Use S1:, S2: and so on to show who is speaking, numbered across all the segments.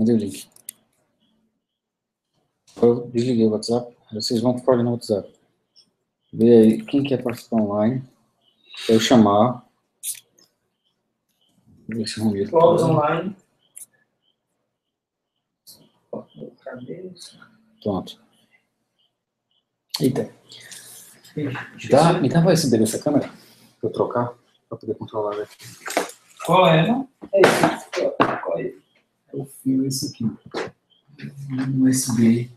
S1: Mandei o link. Eu desliguei o WhatsApp. Vocês vão ficar no WhatsApp. Vê aí quem quer participar online. Eu chamar. Ver se Romero.
S2: Close online. Isso?
S1: Pronto. Eita. Dá, me dá o USB dessa câmera pra eu trocar, pra poder controlar né? aqui.
S2: Qual é, não? É esse. Qual é?
S1: É o fio esse aqui. Um USB.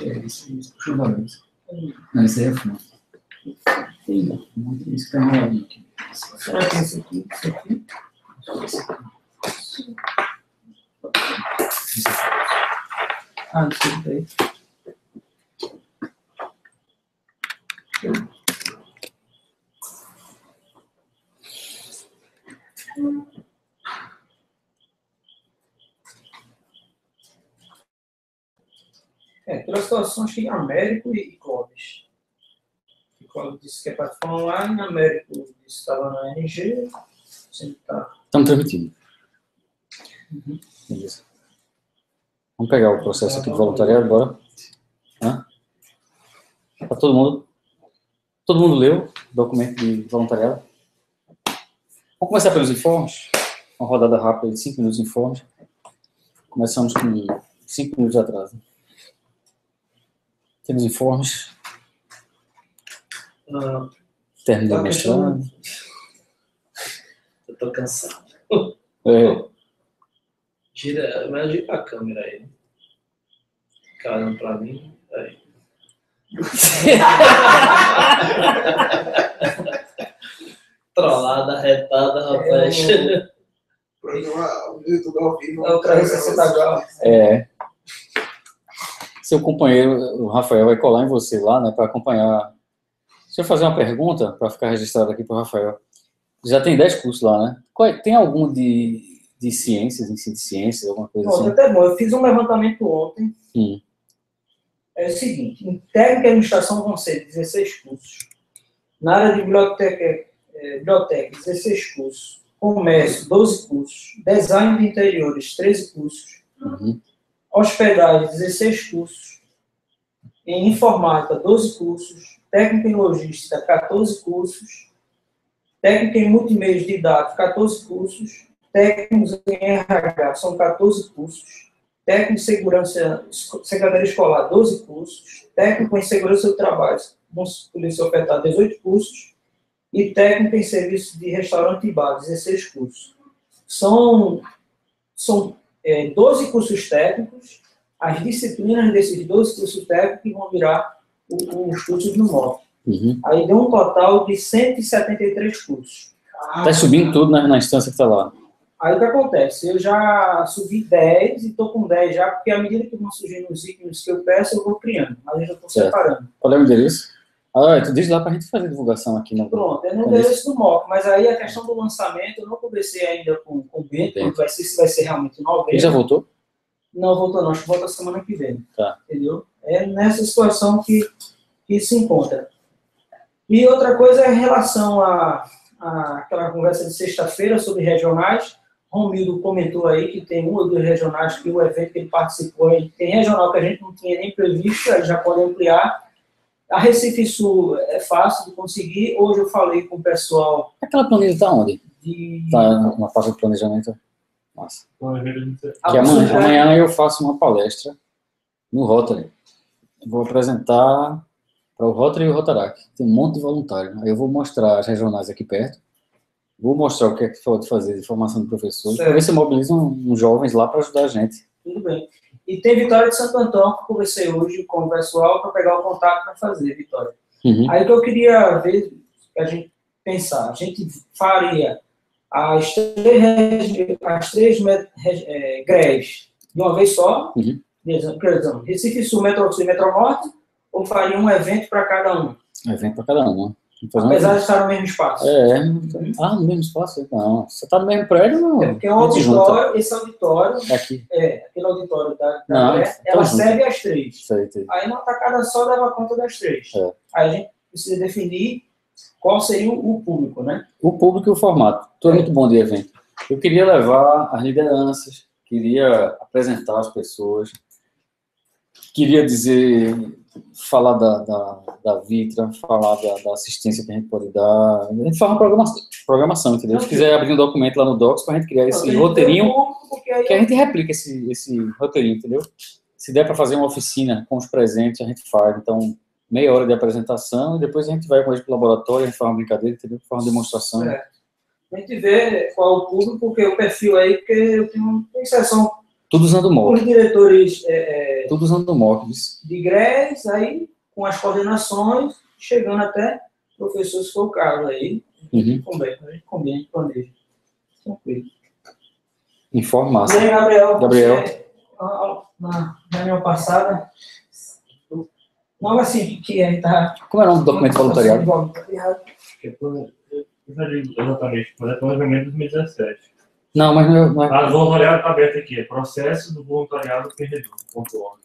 S1: É, esse, puxa o barulho. Não, esse aí é fundo. Esse que tá enroladinho aqui.
S2: Será que é esse aqui? Esse aqui? Ah, não sei É, situação, acho que Américo e, e Clóvis. E Clóvis disse que é plataforma online, Américo disse que estava na NG, sempre tá.
S1: Estamos transmitindo. Beleza. Vamos pegar o processo aqui de voluntariado, bora. Hã? Tá todo mundo? Todo mundo leu o documento de voluntariado? Vamos começar pelos informes. Uma rodada rápida de 5 minutos de informes. Começamos com 5 minutos de atraso. Temos informes.
S2: Ah,
S1: do
S2: Tá
S1: mestrado.
S3: Eu tô cansado.
S1: É,
S3: Gira, mas gira a câmera aí. olhando pra mim. Aí. Trollada, retada, rapaz.
S4: Programa ao YouTube ao vivo.
S2: É o 360 graus.
S1: é. Seu companheiro, o Rafael, vai colar em você lá, né, para acompanhar. Deixa eu fazer uma pergunta para ficar registrado aqui para o Rafael. Já tem 10 cursos lá, né? Qual é- tem algum de, de ciências, ensino de ciências, alguma coisa
S2: Pronto,
S1: assim?
S2: até bom. Eu fiz um levantamento ontem.
S1: Hum.
S2: É o seguinte: em técnica e administração vão ser 16 cursos. Na área de biblioteca, eh, biblioteca 16 cursos. Comércio, 12 cursos. Design de interiores, 13 cursos.
S1: Uhum.
S2: Hospedagem, 16 cursos. Em informática, 12 cursos. Técnica em logística, 14 cursos. Técnica em multimeios de dados, 14 cursos. Técnicos em RH, são 14 cursos. Técnico em segurança, secretaria escolar, 12 cursos. Técnico em segurança do trabalho, poder ser ofertar 18 cursos. E técnico em serviço de restaurante e bar, 16 cursos. São, são é, 12 cursos técnicos, as disciplinas desses 12 cursos técnicos vão virar os cursos no MOP.
S1: Uhum.
S2: Aí deu um total de 173 cursos.
S1: Tá subindo tudo na, na instância que tá lá.
S2: Aí o que acontece? Eu já subi 10 e estou com 10 já, porque à medida que vão surgindo os ícones que eu peço, eu vou criando. Mas eu já estou separando.
S1: Qual é o endereço? Ah, tu diz lá pra gente fazer divulgação aqui no
S2: Pronto, é no
S1: Cadê
S2: endereço do MOC. Mas aí a questão do lançamento, eu não conversei ainda com, com o Bento,
S1: Bento.
S2: vai ser, se vai ser realmente em novembro.
S1: Ele já voltou?
S2: Não, voltou não, acho que volta semana que vem.
S1: Tá.
S2: Entendeu? É nessa situação que, que se encontra. E outra coisa é em relação à aquela conversa de sexta-feira sobre regionais. Romildo comentou aí que tem um ou dois regionais que o evento que ele participou, aí, tem regional que a gente não tinha nem previsto, aí já pode ampliar. A Recife Sul é fácil de conseguir. Hoje eu falei com o pessoal
S1: Aquela planilha tá onde?
S2: de.
S1: Tá uma parte de planejamento. Nossa. Que amanhã, amanhã eu faço uma palestra no Rotary. Vou apresentar para o Rotary e o Rotarac. Tem um monte de voluntário. Aí eu vou mostrar as regionais aqui perto. Vou mostrar o que é que pode fazer de formação de professor. Para ver se mobilizam uns jovens lá para ajudar a gente.
S2: Tudo bem. E tem Vitória de Santo Antão, que eu conversei hoje com o pessoal para pegar o contato para fazer, Vitória.
S1: Uhum.
S2: Aí o que eu queria ver, a gente pensar, a gente faria as três, as três eh, greves de uma vez só,
S1: Uhum.
S2: Recife Sul, Metro Sul e Metro Norte, ou faria um evento para cada um,
S1: Evento para cada um.
S2: Apesar de estar no mesmo espaço?
S1: É, ah, no mesmo espaço? Não. Você tá no mesmo prédio, não?
S2: É porque é um auditório, esse auditório,
S1: Aqui.
S2: é, aquele auditório da, da
S1: Não,
S2: Gré,
S1: então
S2: ela
S1: junta.
S2: serve as três.
S1: Aí, tem-
S2: Aí uma tacada só dava conta das três.
S1: É.
S2: Aí a gente precisa definir qual seria o o público, né?
S1: O público e o formato. Tu é muito bom de evento. Eu queria levar as lideranças, queria apresentar as pessoas, queria dizer, falar da, da, da Vitra, falar da, da assistência que a gente pode dar. A gente faz uma programação, programação entendeu? Se quiser abrir um documento lá no Docs para a gente criar esse roteirinho,
S2: um,
S1: que a gente replica esse, esse roteirinho, entendeu? Se der para fazer uma oficina com os presentes, a gente faz. Então, meia hora de apresentação e depois a gente vai com eles para o laboratório, a gente faz uma brincadeira, entendeu? Faz uma demonstração.
S2: É. a gente vê qual é o público, porque o perfil aí, porque eu tenho uma sessão
S1: Tudo usando mock.
S2: os diretores é, é,
S1: Tudo usando viu?
S2: de GRES, aí com as coordenações, chegando até professor, se for o caso aí,
S1: Uhum.
S2: combina, a gente combina, a gente planeja. Tranquilo.
S1: Informação.
S2: E aí, Gabriel,
S1: Gabriel.
S2: você, na reunião passada, logo assim que a gente tá...
S1: Como é o nome do documento voluntariado?
S2: Voluntariado.
S5: É já digo Exatamente, mas é planejamento de 2017.
S1: Não, mas não é. É.
S5: Ah, o voluntariado está aberto aqui, é processo do voluntariado perdido.org.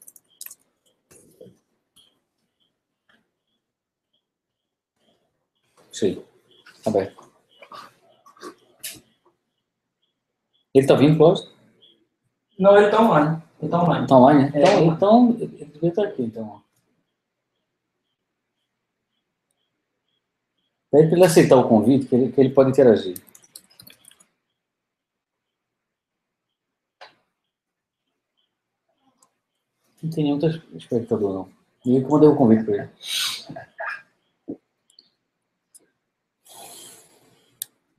S1: Sei. Aberto. Ele tá vindo, Cláudio?
S2: Não, ele tá online. Ele tá online.
S1: Tá online, né?
S2: É,
S1: Então, então, ele devia estar aqui, então. Pede para ele aceitar o convite, que ele, que ele pode interagir. Não tem nenhum espectador, não. E eu mandei o convite para ele.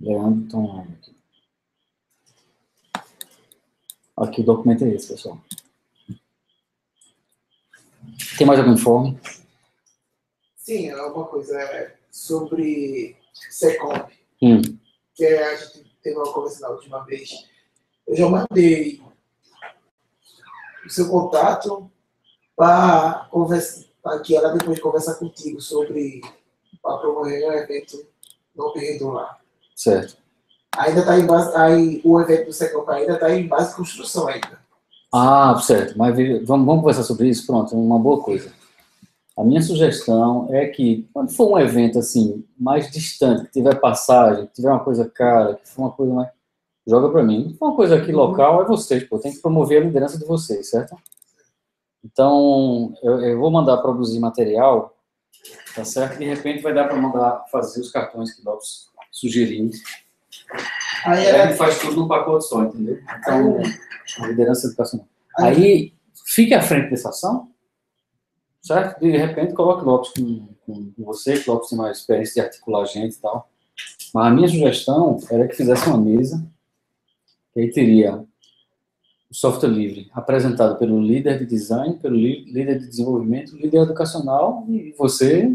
S1: Leandro online aqui. Aqui o documento é esse, pessoal. Tem mais algum informe?
S4: Sim, é uma coisa é, sobre Secomp,
S1: Hum.
S4: que a gente teve uma conversa na última vez. Eu já mandei o seu contato para conversa, que ela depois conversar contigo sobre para promover um evento não perdido lá.
S1: Certo.
S4: Ainda está em base, aí o evento do Secomp ainda está em base de construção ainda.
S1: Ah, certo. Mas vamos, vamos conversar sobre isso? Pronto, uma boa coisa. A minha sugestão é que, quando for um evento assim, mais distante, que tiver passagem, que tiver uma coisa cara, que for uma coisa mais. Joga para mim. Uma coisa aqui local, é vocês, pô. Tem que promover a liderança de vocês, certo? Então, eu, eu vou mandar produzir material, tá certo? De repente vai dar para mandar fazer os cartões que nós sugerimos.
S4: Aí
S1: Aí a
S4: ela,
S1: gente faz tudo num pacote só, entendeu? Então, a liderança educacional. Aí, fique à frente dessa ação, certo? De repente, coloque Lopes com, com, com você, que Lopes tem mais experiência de articular gente e tal. Mas a minha sugestão era que fizesse uma mesa, que aí teria o software livre apresentado pelo líder de design, pelo líder de desenvolvimento, líder educacional e você,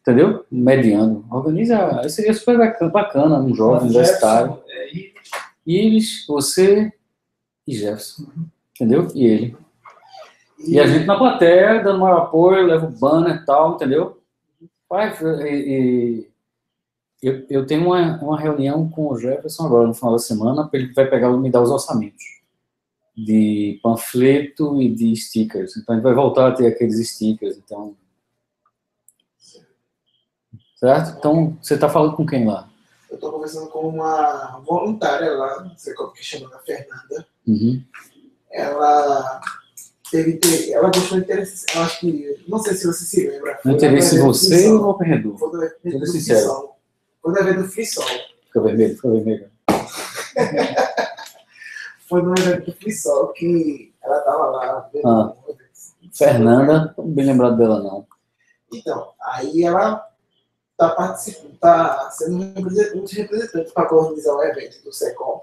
S1: entendeu? Mediando. Organiza, seria super bacana, um jovem universitário.
S3: É, e
S1: Ives, você e Jefferson. Entendeu? E ele.
S4: e,
S1: E a gente na plateia, dando maior apoio, leva o banner e tal, entendeu? Vai, e, e- eu, eu tenho uma, uma reunião com o Jefferson agora, no final da semana, ele vai pegar e me dar os orçamentos de panfleto e de stickers. Então, a gente vai voltar a ter aqueles stickers, então... Certo? Então, você está falando com quem lá?
S4: eu estou conversando com uma voluntária lá no Secomp que chama a Fernanda.
S1: Uhum.
S4: ela teve te- ela gostou de interesse, eu acho que não sei se você se lembra. Foi
S1: interesse
S4: evento
S1: você ou no
S4: evento
S1: Seja
S4: do
S1: sincero.
S4: Frisol. Foi no evento do Frisol.
S1: Fica vermelho, fica vermelho.
S4: Foi no evento do Frisol que ela estava lá.
S1: Ah. Fernanda, não bem lembrado dela, não.
S4: Então, aí ela está participando, está sendo um dos representantes para organizar o evento do Secomp.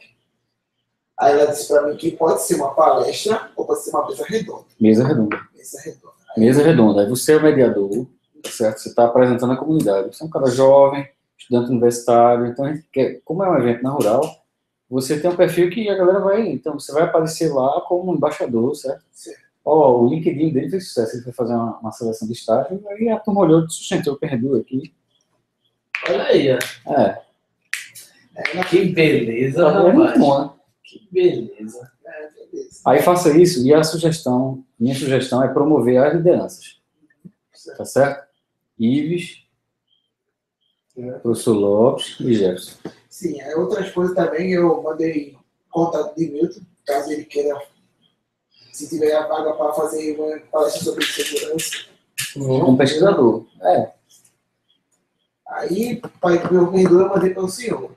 S4: Aí ela disse para mim que pode ser uma palestra ou pode ser uma mesa redonda.
S1: Mesa redonda.
S4: Mesa redonda. Aí
S1: Mesa redonda. Aí você é o mediador, certo? Você está apresentando a comunidade. Você é um cara jovem, estudante universitário. Então, a gente quer, como é um evento na rural, você tem um perfil que a galera vai. Então, você vai aparecer lá como um embaixador, certo?
S4: Certo.
S1: Ó, o LinkedIn dele fez sucesso. Ele foi fazer uma, uma seleção de estágio. Aí a turma olhou e disse: gente, eu perdi aqui.
S3: Olha aí, ó.
S1: É,
S4: ela
S3: Que beleza,
S1: é muito
S3: rapaz.
S1: bom, né?
S3: Que beleza.
S4: é, beleza.
S1: Aí faça isso. E a sugestão, minha sugestão é promover as lideranças.
S4: Certo.
S1: Tá certo? Ives, professor Lopes e Jefferson.
S4: Sim, aí outras coisas também, eu mandei contato de Milton, caso ele queira, se tiver a vaga para fazer uma palestra sobre segurança.
S1: Como pesquisador. É,
S4: Aí, para meu vendedor, eu mandei para o senhor.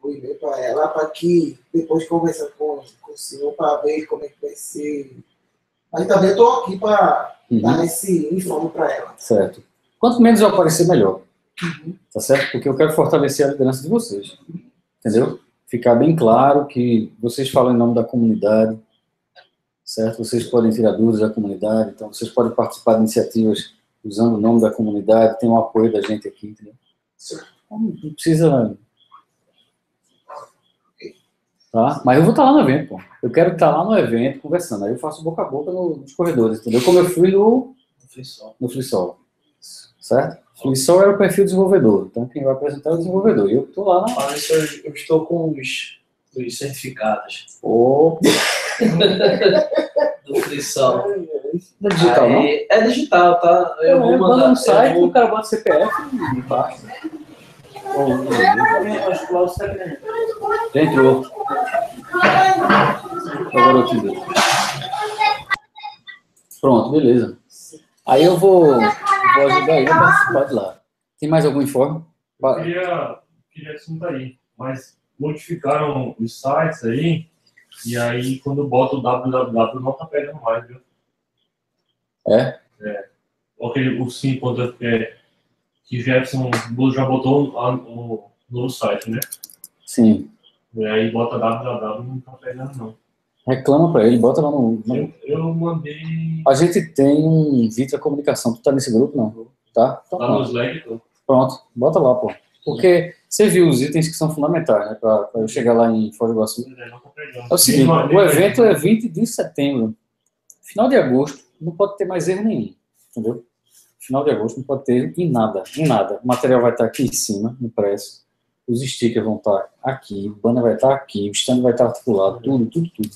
S4: O e-mail para ela, para que depois conversar com, com o senhor para ver como é que vai ser. Mas também eu estou aqui para
S1: Uhum.
S4: dar esse informe para ela.
S1: certo. Quanto menos eu aparecer, melhor. Tá certo? Porque eu quero fortalecer a liderança de vocês. Entendeu? Ficar bem claro que vocês falam em nome da comunidade, certo? Vocês podem tirar dúvidas da comunidade, então vocês podem participar de iniciativas usando o nome da comunidade, tem o apoio da gente aqui, entendeu? Então, Não precisa. Tá? Mas eu vou estar lá no evento, pô. Eu quero estar lá no evento conversando. Aí eu faço boca a boca no- nos corredores, entendeu? Como eu fui no,
S3: fez só.
S1: no FreeSol. Certo? FreeSol era o perfil desenvolvedor. Então quem vai apresentar é o desenvolvedor. E eu estou lá na.
S3: Isso, eu, eu estou com os, os certificados
S1: Pô,
S3: do Frição.
S1: não é digital, não?
S3: Aí- É digital, tá? Eu vou
S1: É,
S3: mandar.
S1: manda no
S3: eu
S1: site,
S3: vou-
S1: o cara bota CPF e. Já entrou. É o garotinho dele. Pronto, beleza. Aí eu vou, vou ajudar ele a participar de lá. Tem mais algum informe?
S5: Eu queria, queria isso aí, mas modificaram os sites aí, e aí quando bota o www não tá pegando mais, viu?
S1: É?
S5: É. Aquele, o sim.fp que Jefferson já botou lá no, no site, né?
S1: Sim.
S5: E aí bota www não tá pegando, não.
S1: Reclama pra ele, bota lá no.
S5: Eu, eu mandei
S1: A gente tem um Vitra Comunicação. Tu tá nesse grupo, não? Tá? Então,
S5: lá no
S1: pronto.
S5: Slack, tô.
S1: Pronto, bota lá, pô. Porque você viu os itens que são fundamentais, né? Pra, pra eu chegar lá em Foz do Iguaçu.
S5: Não tá.
S1: É o seguinte, o evento é 20 de setembro. Final de agosto, não pode ter mais erro nenhum, entendeu? Final de agosto não pode ter erro em nada, em nada. O material vai estar aqui em cima, impresso. Os stickers vão estar aqui, o banner vai estar aqui, o stand vai estar articulado, tudo, tudo, tudo.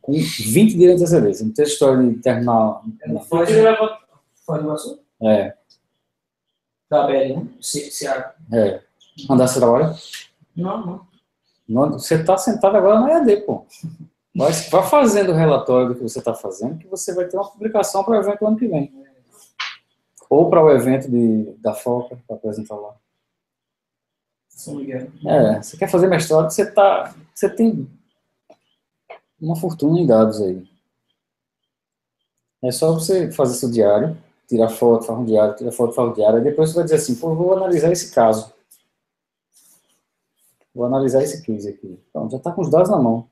S1: Com 20 dias de antecedência. Não tem história de terminar.
S2: É Foz
S5: queria levar-
S2: Foz do Iguaçu?
S1: É,
S2: Da BL, né? A...
S1: é. Andar esse trabalho?
S2: Não, não.
S1: Não, Você está sentado agora na EAD, pô. Vai, vá fazendo o relatório do que você está fazendo, que você vai ter uma publicação para o evento ano que vem. Ou para o evento de, da FOCA, para apresentar lá.
S2: São Miguel.
S1: É, você quer fazer mestrado, você, tá, você tem uma fortuna em dados aí. É só você fazer seu diário, tirar foto, faz um diário, tira foto, faz um diário, e depois você vai dizer assim, pô, vou analisar esse caso. Vou analisar esse case aqui. Então, já está com os dados na mão.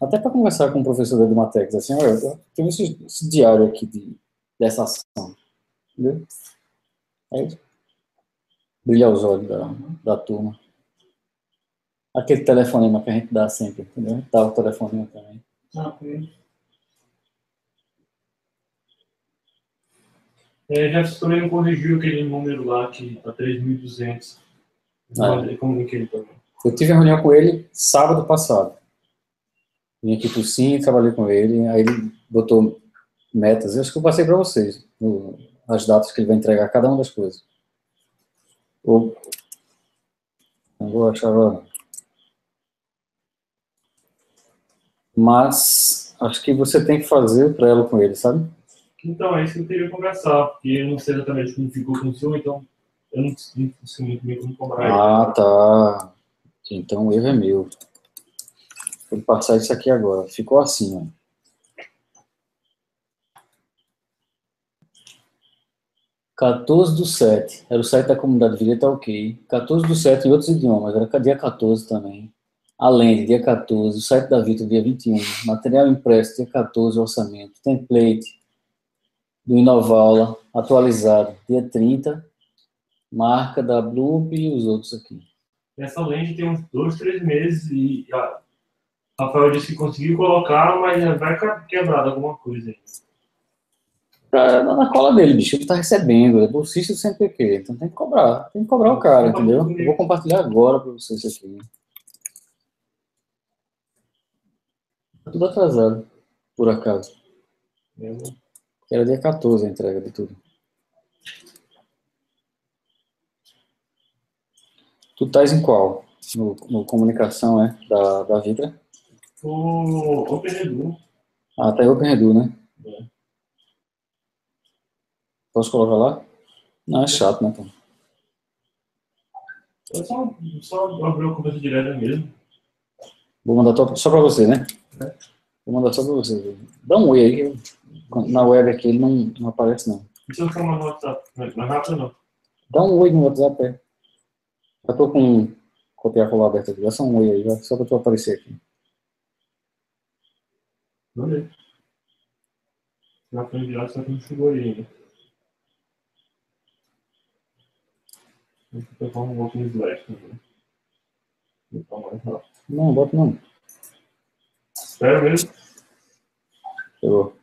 S1: Até para conversar com o professor da Edumatex, assim, olha, eu tenho esse, esse diário aqui de, dessa ação. Entendeu? Aí, brilha os olhos da, da turma. Aquele telefonema que a gente dá sempre, entendeu? Dá o telefonema também.
S2: Tranquilo.
S5: É, Jefferson também não corrigiu aquele número lá que tá 3.200.
S1: Ah.
S5: Eu comuniquei ele também.
S1: Eu tive uma reunião com ele sábado passado. Vim aqui pro Sim, trabalhei com ele, aí ele botou metas. Eu acho que eu passei para vocês, no- as datas que ele vai entregar cada uma das coisas. Ou, não vou achar agora. não. Mas acho que você tem que fazer o prelo com ele, sabe?
S5: Então, é isso que eu queria conversar, porque eu não sei exatamente como ficou com o senhor, então eu não sei sei muito bem como cobrar ele.
S1: Ah, tá. Então o erro é meu. Vou passar isso aqui agora. Ficou assim, ó. 14 do 7. Era o site da comunidade, deveria estar ok. 14 do 7 em outros idiomas. Era dia 14 também. Além de dia 14. O site da Vitor, dia 21. Material impresso, dia 14, orçamento. Template do Inovaula, atualizado, dia 30. Marca da Bloop e os outros aqui.
S5: Essa lente tem uns dois, três meses e a Rafael disse que conseguiu colocar, mas vai quebrado alguma coisa.
S1: Tá na cola dele, bicho. Ele tá recebendo. É bolsista do CNPq. Então tem que cobrar. Tem que cobrar o cara, entendeu? Eu vou compartilhar agora pra vocês aqui. Tá tudo atrasado, por acaso.
S5: Eu-
S1: Era dia 14 a entrega de tudo. Tu tais em qual? No, no comunicação, é, da, da Vitra.
S5: O OpenRedu.
S1: Ah, tá aí OpenRedu, né?
S5: É.
S1: Posso colocar lá? Não, é chato, né?
S5: É só, só abrir o começo direto mesmo.
S1: Vou mandar só- só pra você, né?
S5: É.
S1: Vou mandar só pra você. Dá um oi aí. eu- Na web aqui ele não, não aparece, não.
S5: Não precisa chamar no WhatsApp. Não é não.
S1: Dá um oi no WhatsApp, é. Já tô com copiar colar aberto aqui. Dá só um oi aí, só pra tu aparecer aqui.
S5: Beleza. Já foi enviado, só que não chegou aí ainda. Deixa eu pegar um outro Slack também. Vou.
S1: Não, bota não.
S5: Espero mesmo.
S1: Chegou.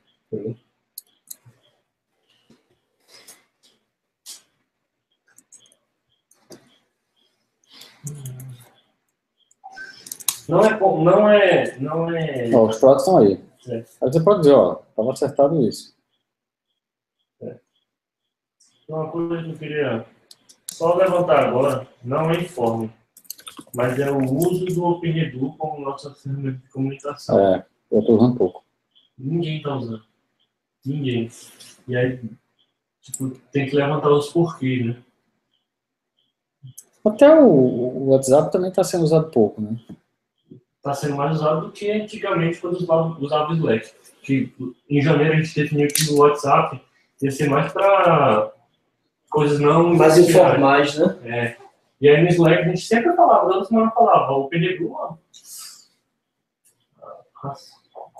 S5: Não é, bom- não é, não é,
S1: Ó, os pratos estão aí.
S5: É.
S1: Aí você pode dizer, ó, tava acertado isso.
S5: uma coisa que eu queria só levantar agora, não é informe, mas é o uso do OpenRedu como nossa ferramenta de comunicação.
S1: É, eu tô usando pouco.
S5: Ninguém tá usando. Ninguém. E aí, tipo, tem que levantar os porquês, né?
S1: Até o, o WhatsApp também está sendo usado pouco, né?
S5: Tá sendo mais usado do que antigamente quando usava, usava o Slack. Que em janeiro a gente definiu que o WhatsApp ia ser mais para coisas não
S3: Mais informais, né?
S5: É. E aí no Slack a gente sempre falava, toda semana falava, o ó.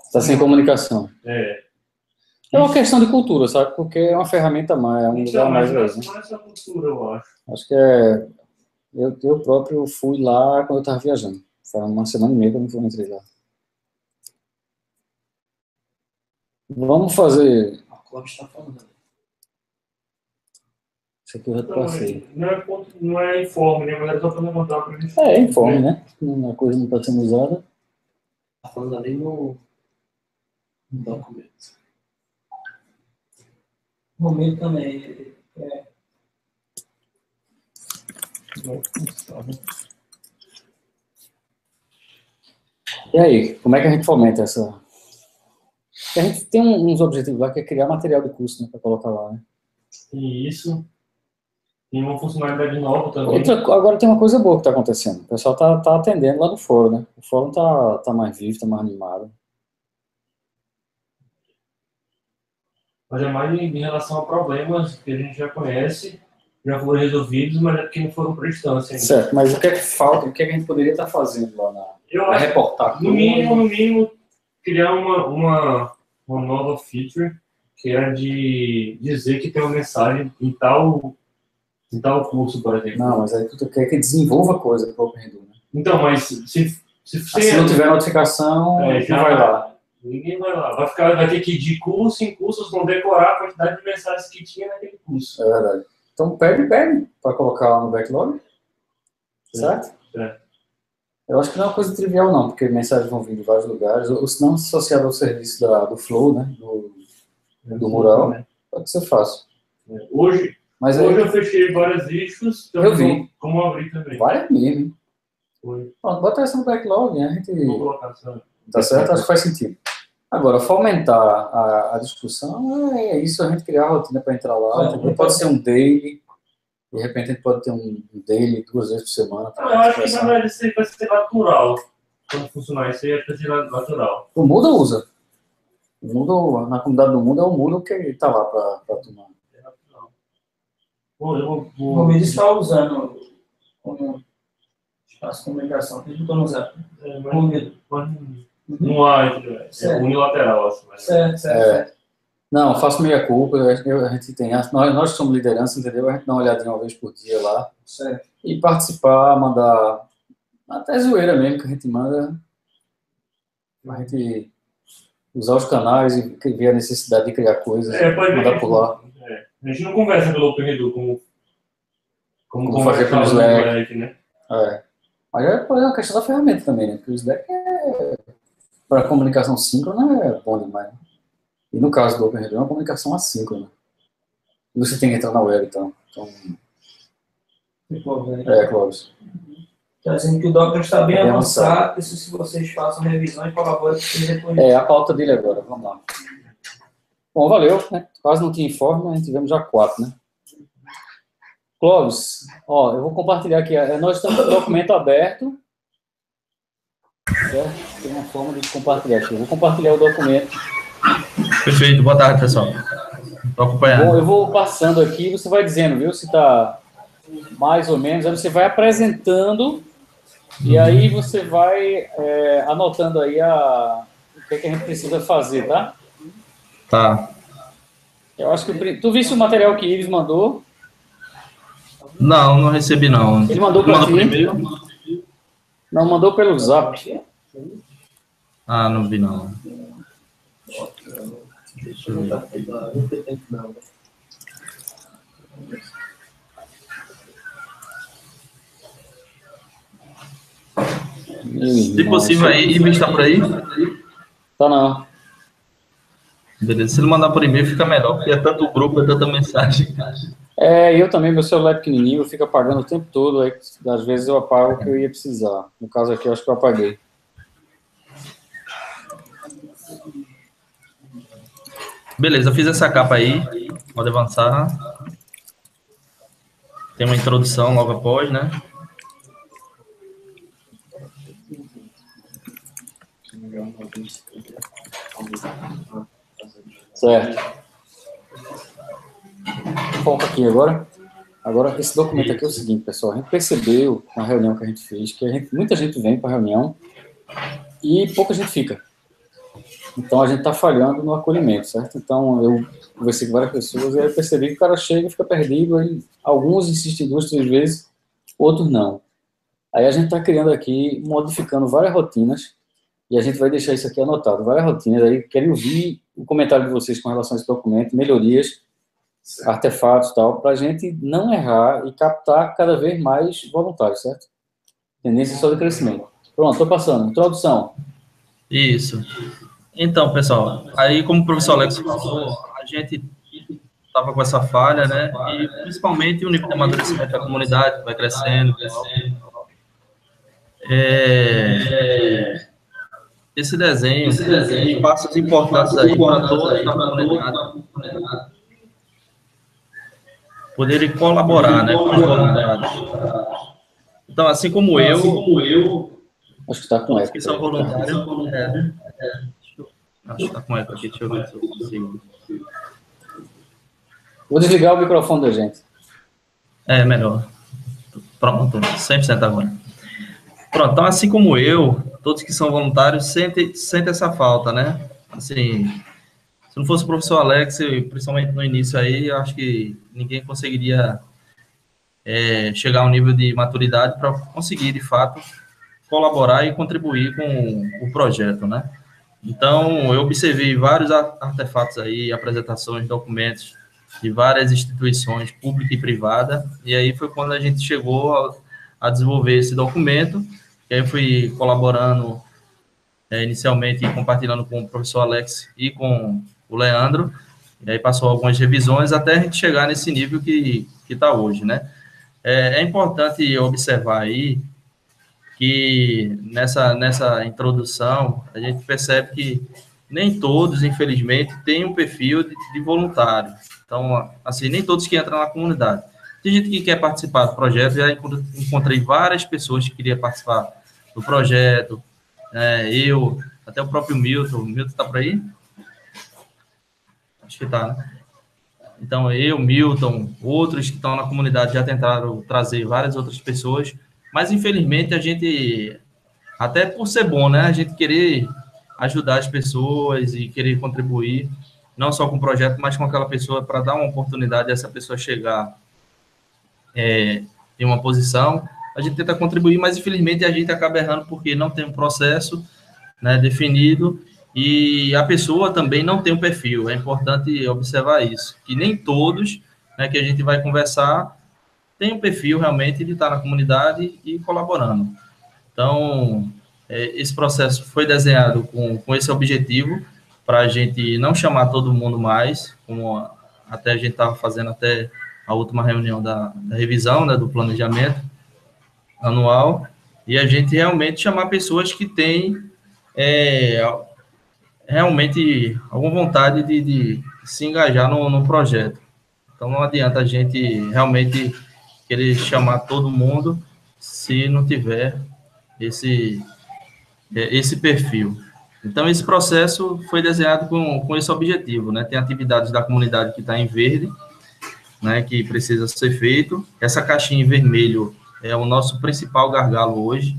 S1: Está sem comunicação.
S5: É.
S1: É uma questão de cultura, sabe? Porque é uma ferramenta a mais, é um
S5: Então,
S1: lugar
S5: mas
S1: mais
S5: essa cultura, eu acho.
S1: Acho que é. Eu, eu próprio fui lá quando eu estava viajando. Foi uma semana e meia que eu não entrei lá. Vamos fazer.
S3: O Clóvis está falando.
S1: Isso aqui eu já te
S5: Não,
S1: passei.
S5: é- não é, ponto- não é informe, né? Mas era só para levantar para gente.
S1: É, informe, né? A coisa não está sendo usada.
S3: Está falando ali no, no documento.
S2: Momento também. É,
S1: E aí, como é que a gente fomenta essa. A gente tem uns objetivos lá que é criar material de curso, né? Para colocar lá, né?
S5: Isso. Tem uma funcionalidade nova também.
S1: Outra, agora tem uma coisa boa que está acontecendo. O pessoal está tá atendendo lá no fórum, né? O fórum está tá mais vivo, está mais animado.
S5: Mas é mais em em relação a problemas que a gente já conhece, já foram resolvidos, mas é porque não foram para instância ainda.
S1: Certo, mas o que é que falta? O que é que a gente poderia estar fazendo lá na.
S5: Eu acho
S1: reportar?
S5: No mínimo, no mínimo, criar uma, uma, uma nova feature que era de dizer que tem uma mensagem em tal, em tal curso, por exemplo.
S1: Não, mas aí tu quer que desenvolva coisa para o OpenRedu, né?
S5: Então, mas se, se,
S1: Se
S5: você
S1: não tiver notificação,
S5: É, já-
S1: vai lá.
S5: ninguém vai lá. Vai, ficar, vai ter que ir de curso em curso, vão decorar a quantidade de mensagens que tinha naquele curso.
S1: É verdade. Então pede, pede para colocar no backlog. Certo?
S5: certo.
S1: Eu acho que não é uma coisa trivial, não, porque mensagens vão vir de vários lugares, ou se não associado ao serviço da, do Flow, né? Do, do mural, pode ser fácil.
S5: Hoje,
S1: Mas aí,
S5: hoje eu fechei várias issues, então
S1: Eu vi.
S5: como abrir também.
S1: vale mesmo. Pronto, bota essa no backlog, né? A gente.
S5: Vou colocar essa.
S1: Tá certo? Acho que faz sentido. Agora, fomentar a, a discussão é isso, a gente criar a rotina para entrar lá.
S2: É,
S1: pode ser um daily, de repente a gente pode ter um daily duas vezes por semana. pra
S5: Eu acho que
S1: conversar.
S5: na verdade isso aí vai ser natural. Quando funcionar isso aí, vai ser natural.
S1: O Muda usa. O Muda, na comunidade do Muda, é o Muda que está lá para tomar.
S5: É eu vou.
S2: o Romero está usando como espaço de comunicação. Ele botou no zap.
S5: é, mas- mas não há, é
S2: Certo.
S5: unilateral. Assim, mas,
S2: Certo, certo,
S1: É.
S2: certo.
S1: Não, faço meia culpa, eu- a gente tem, nós, nós somos liderança, entendeu? A gente dá uma olhadinha uma vez por dia lá
S2: certo.
S1: e participar, mandar, até zoeira mesmo que a gente manda, a gente usar os canais e ver a necessidade de criar coisas,
S5: É, pode ver
S1: mandar por lá.
S5: É, a gente não conversa pelo OpenRedu como. Como,
S1: Como fazer pelo
S5: no
S1: Slack.
S5: né?
S1: É. Mas é por uma questão da ferramenta também, né? Porque o Slack é, para comunicação síncrona é bom demais. Né? E no caso do OpenRedu é uma comunicação assíncrona. E você tem que entrar na web, então. então é, Clóvis.
S2: Está dizendo que o documento está bem
S1: Bem
S2: avançado, preciso que vocês façam revisão e colaborem com ele depois.
S1: É, a pauta dele agora, vamos lá. Bom, valeu, né? Quase não tinha informe, mas tivemos já quatro, né? Clóvis, ó, eu vou compartilhar aqui. é, Nós estamos com o documento aberto. Certo? Tem uma forma de compartilhar aqui. Eu vou compartilhar o documento.
S6: Perfeito, boa tarde, pessoal. Estou acompanhando.
S1: Bom, eu vou passando aqui, você vai dizendo, viu, se está mais ou menos, aí você vai apresentando e aí você vai é, anotando aí a, o que, é que a gente precisa fazer, tá?
S6: Tá.
S1: Eu acho que o pri- tu viste o material que Ives mandou?
S6: Não, não recebi não.
S1: Ele mandou
S6: por e-mail?
S1: Não, mandou pelo Zap.
S6: Ah, não vi não. Deixa eu ver. Se possível aí, Ives está por aí?
S1: Tá não.
S6: Beleza, se ele mandar por e-mail fica melhor, porque é tanto grupo, é tanta mensagem.
S1: É, eu também, meu celular é pequenininho, eu fico apagando o tempo todo, aí às vezes eu apago o que eu ia precisar. No caso aqui, eu acho que eu apaguei.
S6: Beleza, eu fiz essa capa aí, pode avançar. Tem uma introdução logo após, né?
S1: Certo. Foca aqui agora. Agora, esse documento aqui é o seguinte, pessoal. A gente percebeu na reunião que a gente fez que gente- muita gente vem para a reunião e pouca gente fica. Então, a gente está falhando no acolhimento, certo? Então, eu conversei com várias pessoas e aí eu percebi que o cara chega e fica perdido. Aí, alguns insistem duas, três vezes, outros não. Aí a gente está criando aqui, modificando várias rotinas e a gente vai deixar isso aqui anotado. Várias rotinas aí. Quero ouvir o comentário de vocês com relação a esse documento, melhorias, artefatos e tal, para a gente não errar e captar cada vez mais voluntários, certo? Tendência só de crescimento. Pronto, estou passando. Introdução.
S6: Isso. Então, pessoal, aí como o professor Alex falou, a gente estava com essa falha, né? E principalmente o nível de amadurecimento da comunidade vai crescendo. É, esse desenho, esse desenho passos importantes aí para todos comunidade poderem colaborar, né, com os voluntários. Então, assim como eu,
S1: Acho que está com eco.
S6: que são voluntários, é, acho que está com eco aqui, deixa eu ver se eu consigo.
S1: Vou desligar o microfone da gente.
S6: É, melhor. Pronto, 100% agora. Pronto, então assim como eu, todos que são voluntários sentem, sentem essa falta, né? Assim, se não fosse o professor Alex, principalmente no início aí, eu acho que ninguém conseguiria é, chegar ao nível de maturidade para conseguir, de fato, colaborar e contribuir com o projeto, né? Então, eu observei vários ar- artefatos aí, apresentações, documentos de várias instituições, pública e privada, e aí foi quando a gente chegou a, a desenvolver esse documento, e aí eu fui colaborando é, inicialmente compartilhando com o professor Alex e com o Leandro, e aí passou algumas revisões até a gente chegar nesse nível que está hoje, né? É, é importante observar aí que nessa, nessa introdução a gente percebe que nem todos, infelizmente, têm um perfil de, de voluntário. Então, assim, nem todos que entram na comunidade. Tem gente que quer participar do projeto, já encont- encontrei várias pessoas que queriam participar do projeto, né, eu, até o próprio Milton. Milton está por aí? Acho que está, né? Então, eu, Milton, outros que estão na comunidade já tentaram trazer várias outras pessoas, mas infelizmente a gente, até por ser bom, né? A gente querer ajudar as pessoas e querer contribuir, não só com o projeto, mas com aquela pessoa, para dar uma oportunidade dessa pessoa chegar é, em uma posição, a gente tenta contribuir, mas infelizmente a gente acaba errando porque não tem um processo né, definido e a pessoa também não tem um perfil. É importante observar isso, que nem todos né, que a gente vai conversar têm um perfil realmente de estar na comunidade e colaborando. Então, é, esse processo foi desenhado com, com esse objetivo, para a gente não chamar todo mundo mais, como até a gente estava fazendo até a última reunião da, da revisão né, do planejamento anual, e a gente realmente chamar pessoas que têm é, realmente alguma vontade de, de se engajar no, no projeto. Então não adianta a gente realmente querer chamar todo mundo se não tiver esse, é, esse perfil. Então, esse processo foi desenhado com, com esse objetivo, né? Tem atividades da comunidade que está em verde, né, que precisa ser feito. Essa caixinha em vermelho é o nosso principal gargalo hoje,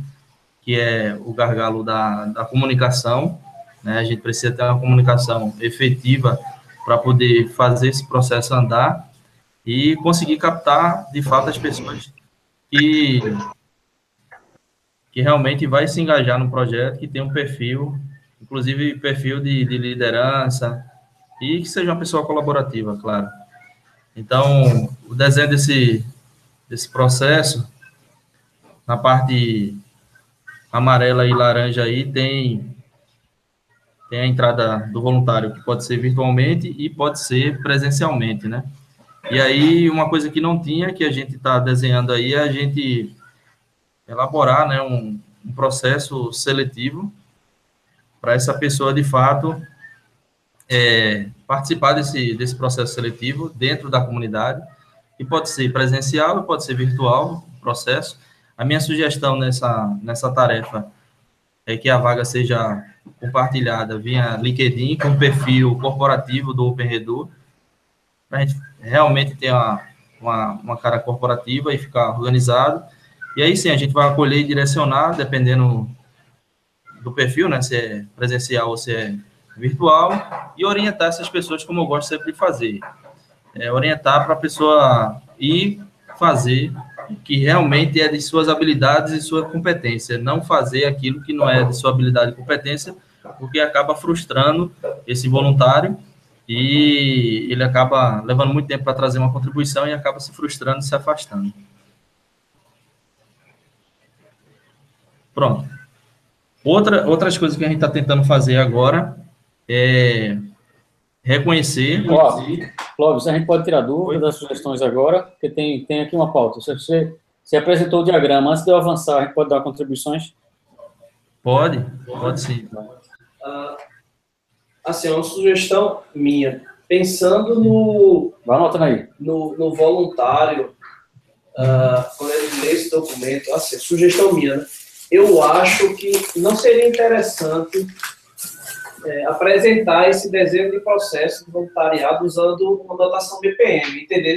S6: que é o gargalo da, da comunicação. Né? A gente precisa ter uma comunicação efetiva para poder fazer esse processo andar e conseguir captar, de fato, as pessoas que, que realmente vai se engajar no projeto, que tem um perfil, inclusive perfil de, de liderança, e que seja uma pessoa colaborativa, claro. Então, o desenho desse, desse processo, na parte amarela e laranja aí, tem, tem a entrada do voluntário, que pode ser virtualmente e pode ser presencialmente, né? E aí, uma coisa que não tinha, que a gente está desenhando aí, é a gente elaborar né, um, um processo seletivo para essa pessoa, de fato, é, participar desse, desse processo seletivo dentro da comunidade, e pode ser presencial, pode ser virtual, processo. A minha sugestão nessa, nessa tarefa é que a vaga seja compartilhada via LinkedIn com o perfil corporativo do Open Redu, para a gente realmente ter uma, uma, uma, cara corporativa e ficar organizado. E aí sim, a gente vai acolher e direcionar, dependendo do perfil, né, se é presencial ou se é virtual, e orientar essas pessoas, como eu gosto sempre de fazer. É, orientar para a pessoa ir fazer o que realmente é de suas habilidades e sua competência, não fazer aquilo que não é de sua habilidade e competência, porque acaba frustrando esse voluntário e ele acaba levando muito tempo para trazer uma contribuição e acaba se frustrando e se afastando. Pronto. Outra, outras coisas que a gente está tentando fazer agora é reconhecer.
S1: Clóvis, a gente pode tirar dúvidas, das sugestões agora, porque tem, tem aqui uma pauta. Você, você, você apresentou o diagrama. Antes de eu avançar, a gente pode dar contribuições?
S6: Pode, pode sim.
S3: Uh, assim, é uma sugestão minha. Pensando no.
S1: Vai anotando aí.
S3: No, no voluntário, uh, quando ele lê esse documento, assim, sugestão minha, né? Eu acho que não seria interessante é, apresentar esse desenho de processo de voluntariado usando uma notação BPM, entendeu?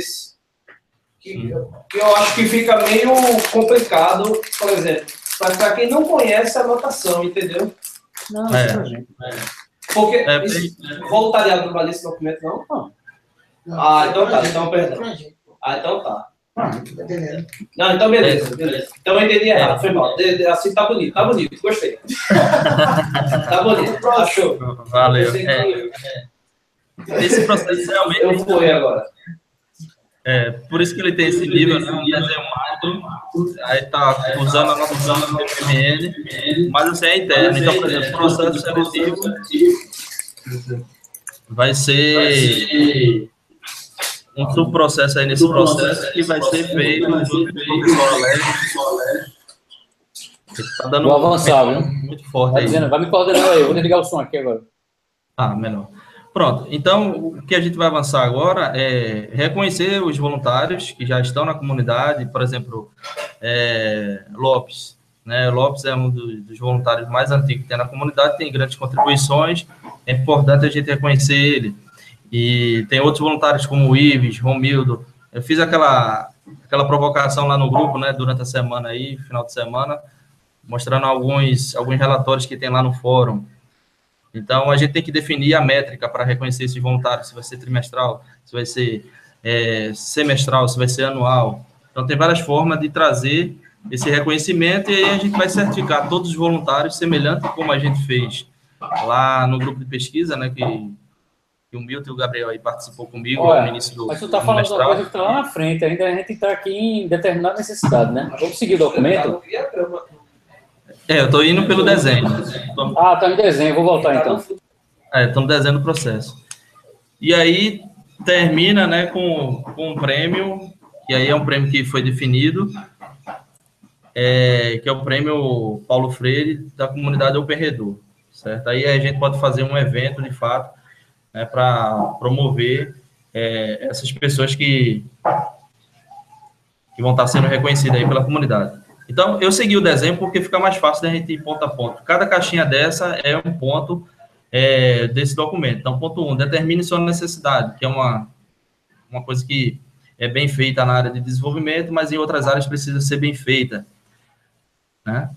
S3: Que, que eu acho que fica meio complicado, por exemplo, para quem não conhece a notação, entendeu?
S1: Não, é. é.
S3: Porque é, esse, voluntariado não vale esse documento, não? Não. Ah, então tá, então perdão. Ah, então tá. Ah, não, então beleza, beleza. Então eu entendi errado, foi mal. Assim tá bonito, tá bonito, gostei. tá bonito, achou?
S6: Valeu. É, esse processo realmente.
S3: Eu fui agora.
S6: É, por isso que ele tem esse nível, né? Um desenho macro, aí tá usando a nossa usando do FML, mas assim é interno. Então, por exemplo, o processo seletivo vai ser um subprocesso aí nesse processo que vai ser feito junto com o professor Alex.
S1: Tá dando Vou avançar, viu?
S6: Muito forte
S1: vai, dizendo, vai me coordenar aí, eu vou desligar o som aqui agora.
S6: Ah, melhor. Pronto, então o que a gente vai avançar agora é reconhecer os voluntários que já estão na comunidade, por exemplo, é, Lopes. Né? Lopes é um dos, dos, voluntários mais antigos que tem na comunidade, tem grandes contribuições, é importante a gente reconhecer ele. E tem outros voluntários como o Ives, Romildo. Eu fiz aquela, aquela provocação lá no grupo, né, durante a semana aí, final de semana, mostrando alguns, alguns relatórios que tem lá no fórum. Então, a gente tem que definir a métrica para reconhecer esses voluntários, se vai ser trimestral, se vai ser é, semestral, se vai ser anual. Então, tem várias formas de trazer esse reconhecimento e aí a gente vai certificar todos os voluntários, semelhante como a gente fez lá no grupo de pesquisa, né, que, que o Milton e o Gabriel aí participou comigo
S1: Olha,
S6: no início do
S1: Mas tu está falando de uma coisa que está lá na frente, ainda a gente está aqui em determinada necessidade, né? Vamos seguir o documento?
S6: É, eu estou indo pelo desenho.
S1: Ah, tá no desenho, vou voltar então.
S6: É, estou no desenho do processo. E aí termina, né, com, com um prêmio, e aí é um prêmio que foi definido. é, que é o prêmio Paulo Freire da comunidade Open Redu, certo? Aí a gente pode fazer um evento, de fato, né, para promover é, essas pessoas que, que vão estar sendo reconhecidas aí pela comunidade. Então, eu segui o desenho porque fica mais fácil da gente ir ponto a ponto. Cada caixinha dessa é um ponto é, desse documento. Então, ponto 1, um, determine sua necessidade, que é uma, uma coisa que é bem feita na área de desenvolvimento, mas em outras áreas precisa ser bem feita. Né?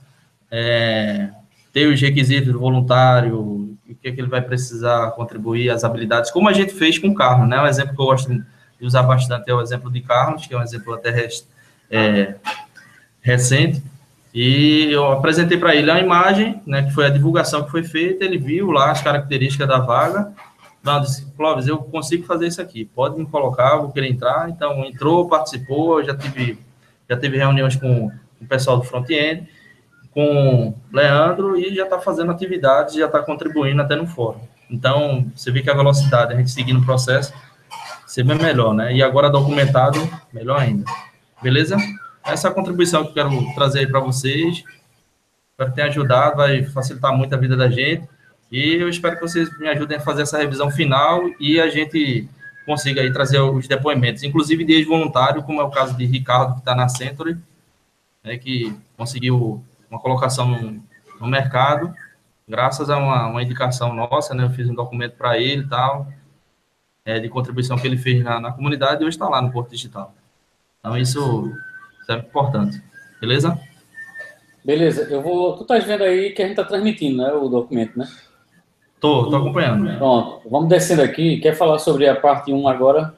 S6: É, ter os requisitos do voluntário, que, é que ele vai precisar contribuir, as habilidades, como a gente fez com o Carlos, né? Um exemplo que eu gosto de usar bastante é o exemplo de Carlos, que é um exemplo até é, recente, e eu apresentei para ele a imagem, né, que foi a divulgação que foi feita, ele viu lá as características da vaga, não, disse, Clóvis, eu consigo fazer isso aqui, pode me colocar, vou querer entrar, então entrou, participou, já tive, já teve reuniões com o pessoal do front-end, com Leandro, e já está fazendo atividades, já está contribuindo até no fórum. Então, você vê que a velocidade, a gente seguindo o processo, ser bem melhor, né? E agora documentado, melhor ainda. Beleza? essa é a contribuição que eu quero trazer para vocês. Espero ter ajudado, vai facilitar muito a vida da gente. E eu espero que vocês me ajudem a fazer essa revisão final e a gente consiga aí trazer os depoimentos, inclusive de ex-voluntário, como é o caso de Ricardo, que está na Century, né, que conseguiu uma colocação no, no mercado, graças a uma, uma, indicação nossa, né, eu fiz um documento para ele e tal, é, de contribuição que ele fez na, na comunidade, e hoje está lá no Porto Digital. Então, isso isso é importante. Beleza?
S1: Beleza. Eu vou. Tu estás vendo aí que a gente está transmitindo, né? O documento, né?
S6: Tô, tô acompanhando.
S1: Pronto. Vamos descendo aqui. Quer falar sobre a parte 1 agora?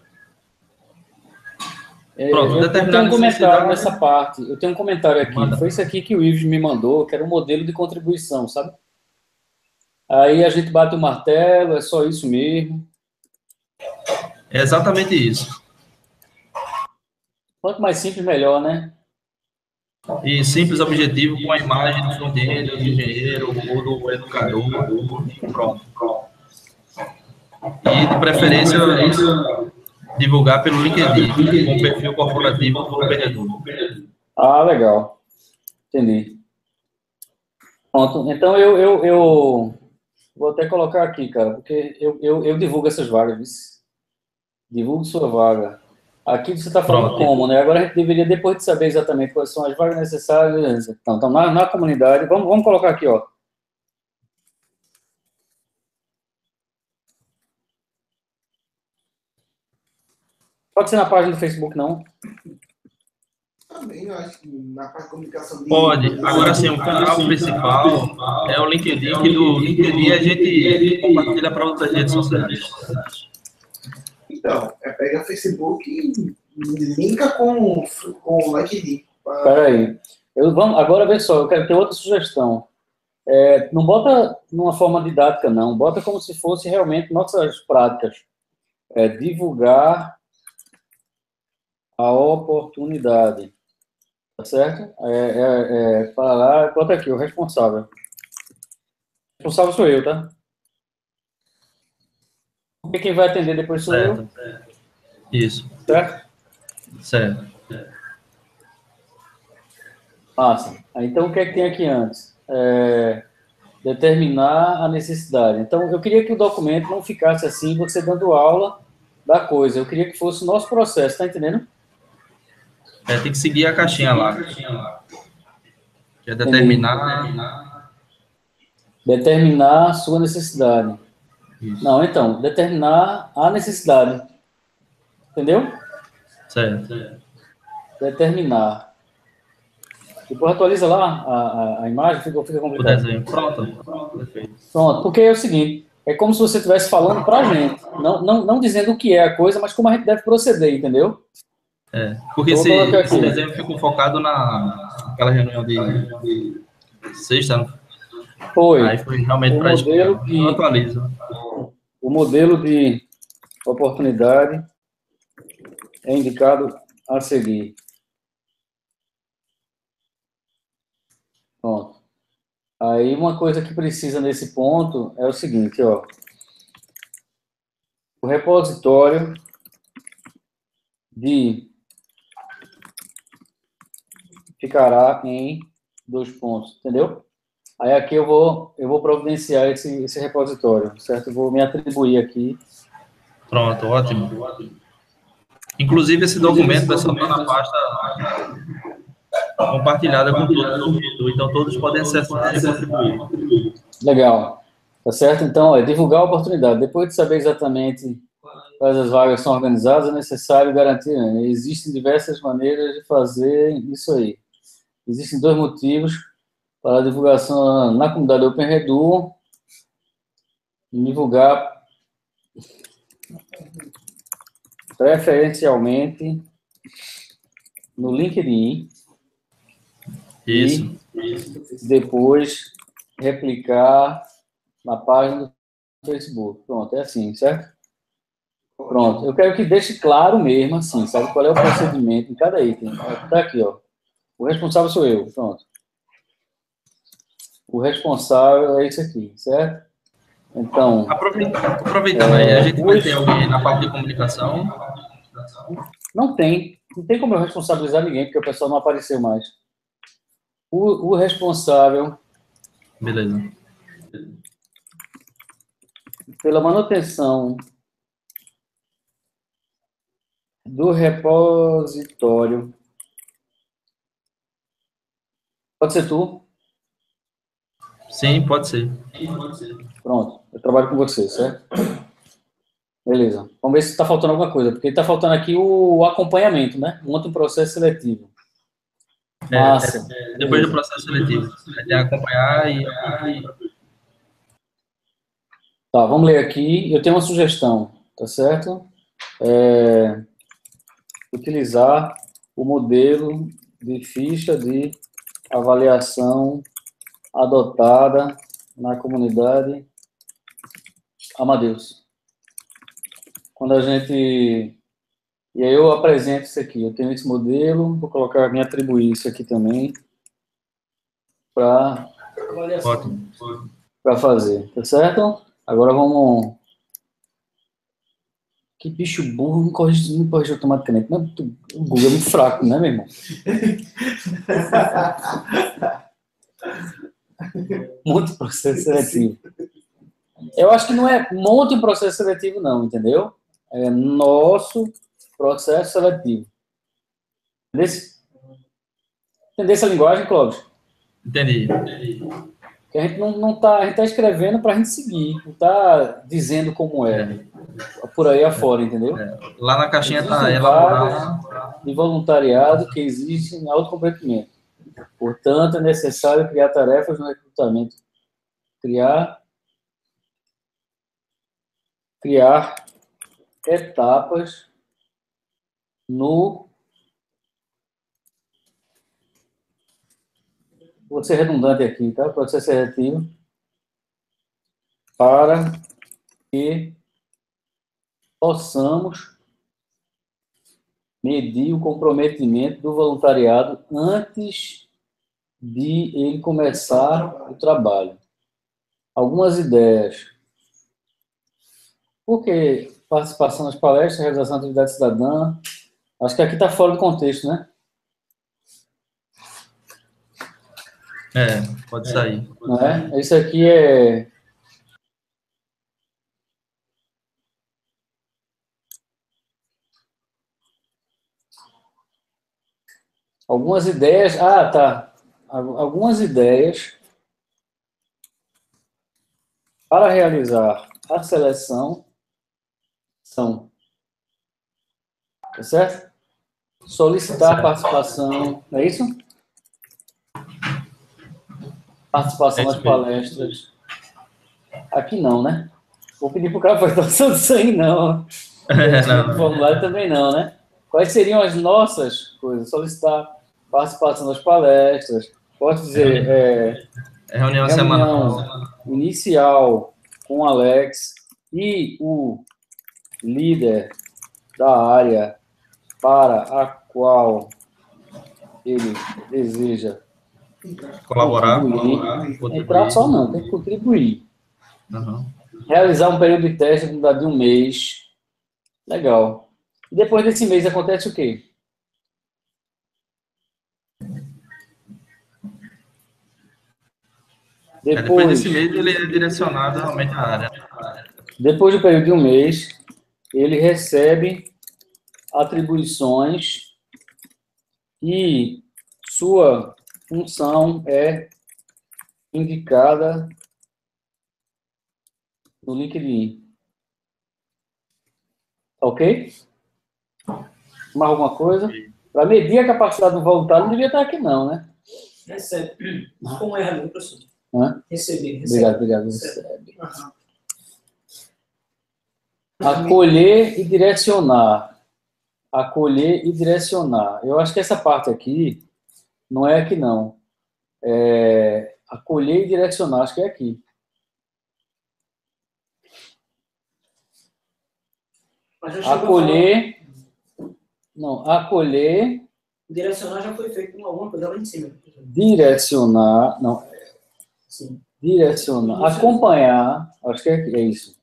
S1: É, Pronto, eu, eu tenho um comentário nessa parte. Eu tenho um comentário aqui. Manda. Foi isso aqui que o Ives me mandou, que era um modelo de contribuição, sabe? Aí a gente bate o martelo, é só isso mesmo.
S6: É exatamente isso.
S1: Quanto mais simples, melhor, né?
S6: E simples objetivo com a imagem do front-end, do engenheiro ou do educador, pronto, pronto. E de preferência divulgar pelo LinkedIn, com o perfil corporativo do vendedor.
S1: Ah, legal. Entendi. Pronto, então eu, eu, eu vou até colocar aqui, cara, porque eu, eu, eu divulgo essas vagas, divulgo sua vaga. Aqui você está falando Pronto. como, né? Agora a gente deveria, depois de saber exatamente quais são as vagas necessárias, então, então na, na comunidade, vamos, vamos colocar aqui, ó. Pode ser na página do Facebook, não?
S4: Também, eu acho que na parte de comunicação... De...
S6: Pode. Agora sim, o canal principal é o LinkedIn, que do LinkedIn a gente compartilha para outras redes sociais.
S4: Então, é pega Facebook e linka com, com o LinkedIn.
S1: Peraí. Eu, vamos, agora, vê só, eu quero ter outra sugestão. É, não bota numa forma didática, não. Bota como se fosse realmente nossas práticas. É, divulgar a oportunidade. Tá certo? É, é, é, lá, bota aqui, o responsável. O responsável sou eu, tá? Porque quem vai atender depois sou certo. eu.
S6: Isso.
S1: Certo?
S6: Certo.
S1: Massa. Então, o que é que tem aqui antes? É, determinar a necessidade. Então, eu queria que o documento não ficasse assim, você dando aula da coisa. Eu queria que fosse o nosso processo, tá entendendo?
S6: É, tem que seguir a caixinha lá. Que é determinar...
S1: Determinar a sua necessidade. Isso. Não, então, determinar a necessidade. Entendeu?
S6: Certo.
S1: Determinar. Depois atualiza lá a, a, a imagem, fica, fica complicado.
S6: O desenho. Pronto. Pronto.
S1: Pronto, porque é o seguinte, é como se você estivesse falando para a gente, não, não, não dizendo o que é a coisa, mas como a gente deve proceder, entendeu?
S6: É, porque esse, esse desenho ficou focado na, naquela reunião de, de sexta,
S1: foi.
S6: Aí foi realmente para
S1: modelo de, atualiza. O modelo de oportunidade é indicado a seguir. Pronto. Aí uma coisa que precisa nesse ponto é o seguinte, ó. O repositório de ficará em dois pontos, entendeu? Aí aqui eu vou, eu vou providenciar esse, esse repositório, certo? Eu vou me atribuir aqui.
S6: Pronto, ótimo. Inclusive, esse documento vai estar na pasta compartilhada com todo mundo, então todos podem acessar e contribuir.
S1: Legal. Tá certo? Então, é divulgar a oportunidade. Depois de saber exatamente quais as vagas são organizadas, é necessário garantir. Né? Existem diversas maneiras de fazer isso aí. Existem dois motivos para a divulgação na comunidade OpenRedu. Divulgar preferencialmente no LinkedIn.
S6: Isso.
S1: E depois replicar na página do Facebook. Pronto, é assim, certo? Pronto. Eu quero que deixe claro mesmo, assim, sabe qual é o procedimento em cada item. Está aqui, ó. O responsável sou eu, pronto. O responsável é esse aqui, certo? Então.
S6: Aproveitando é, aí, a gente vai ter alguém na parte de comunicação?
S1: Não tem. Não tem como eu responsabilizar ninguém, porque o pessoal não apareceu mais. O, o responsável.
S6: Beleza.
S1: Pela manutenção do repositório. Pode ser tu?
S6: Sim, pode ser.
S1: Pronto, eu trabalho com você, certo? Beleza. Vamos ver se está faltando alguma coisa, porque está faltando aqui o acompanhamento, né? Monta um processo seletivo.
S6: É, Massa. É, depois do processo seletivo. Que acompanhar e.
S1: Tá, vamos ler aqui. Eu tenho uma sugestão, tá certo? É, utilizar o modelo de ficha de avaliação adotada na comunidade Amadeus. Quando a gente. E aí eu apresento isso aqui. Eu tenho esse modelo, vou colocar, me atribuir isso aqui também para para fazer, tá certo? Agora vamos. Que bicho burro, não corrige, não corrige automaticamente. Não, o Google é muito fraco, né, meu irmão? Monte processo seletivo. Eu acho que não é monte processo seletivo, não, entendeu? É nosso processo seletivo. Entendeu? Entendeu essa linguagem, Cláudio?
S6: Entendi.
S1: Que a gente não, não tá, a gente está escrevendo para a gente seguir, não está dizendo como é, por aí afora, entendeu? É.
S6: Lá na caixinha está elaborado.
S1: De voluntariado que existe em autocomprometimento. Portanto, é necessário criar tarefas no recrutamento. Criar, criar etapas no. Vou ser redundante aqui, tá? Processo seletivo. Para que possamos medir o comprometimento do voluntariado antes de ele começar o trabalho. Algumas ideias. Por que participação nas palestras, realização de atividade cidadã? Acho que aqui está fora do contexto, né?
S6: É, pode sair.
S1: É? Isso aqui é algumas ideias. Ah, tá algumas ideias para realizar a seleção são, tá certo? Solicitar participação, não é isso? Participação nas palestras. Aqui não, né? Vou pedir para o cara fazer tudo isso aí, não. não. formulário também não, né? Quais seriam as nossas coisas? Solicitar participação nas palestras, Posso dizer, é,
S6: é reunião, reunião semanal.
S1: inicial com o Alex e o líder da área para a qual ele deseja
S6: colaborar, contribuir,
S1: colaborar e contribuir. Entrar só não, tem que contribuir. Uhum. Realizar um período de teste de um mês. Legal. E depois desse mês acontece o quê?
S6: É, depois,
S1: depois
S6: desse mês ele é direcionado realmente à área.
S1: Depois do período de um mês, ele recebe atribuições e sua função é indicada no LinkedIn. Ok? Mais alguma coisa? Para medir a capacidade do voluntário, não devia estar aqui, não, né?
S2: Recebe. Com erro ali, professor.
S1: Hã?
S2: Receber, receber.
S1: Obrigado, obrigado.
S2: Recebe. Aham.
S1: Acolher e direcionar. Acolher e direcionar. Eu acho que essa parte aqui não é aqui, não. É acolher e direcionar, acho que é aqui. Acolher. Não, acolher,
S2: Direcionar já foi feito com alguma coisa lá em cima.
S1: direcionar. Não,
S2: Sim.
S1: direcionar. Acompanhar, acho que é, é isso.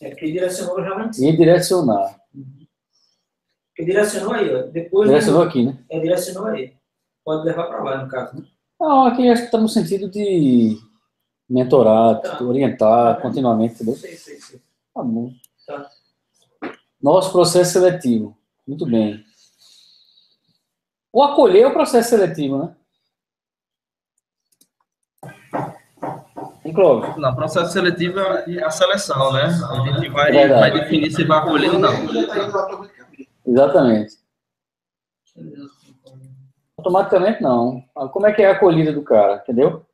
S2: É porque direcionou já lá em cima.
S1: E direcionar.
S2: Porque direcionou aí, ó. Depois
S1: Direcionou aqui, né?
S2: é direcionou aí. Pode levar para lá, no caso. Né?
S1: Não, aqui acho que está no sentido de mentorar,
S2: Tá.
S1: orientar continuamente, entendeu?
S2: Sei, sei, sei.
S1: Tá bom.
S2: Tá.
S1: Nosso processo seletivo. Muito bem. O acolher é o processo seletivo, né? Hein, Clóvis?
S6: Não, processo seletivo é a seleção, né? A gente vai, vai definir se vai acolher ou não.
S1: Exatamente. Automaticamente não. Ah, Como é que é a acolhida do cara, entendeu?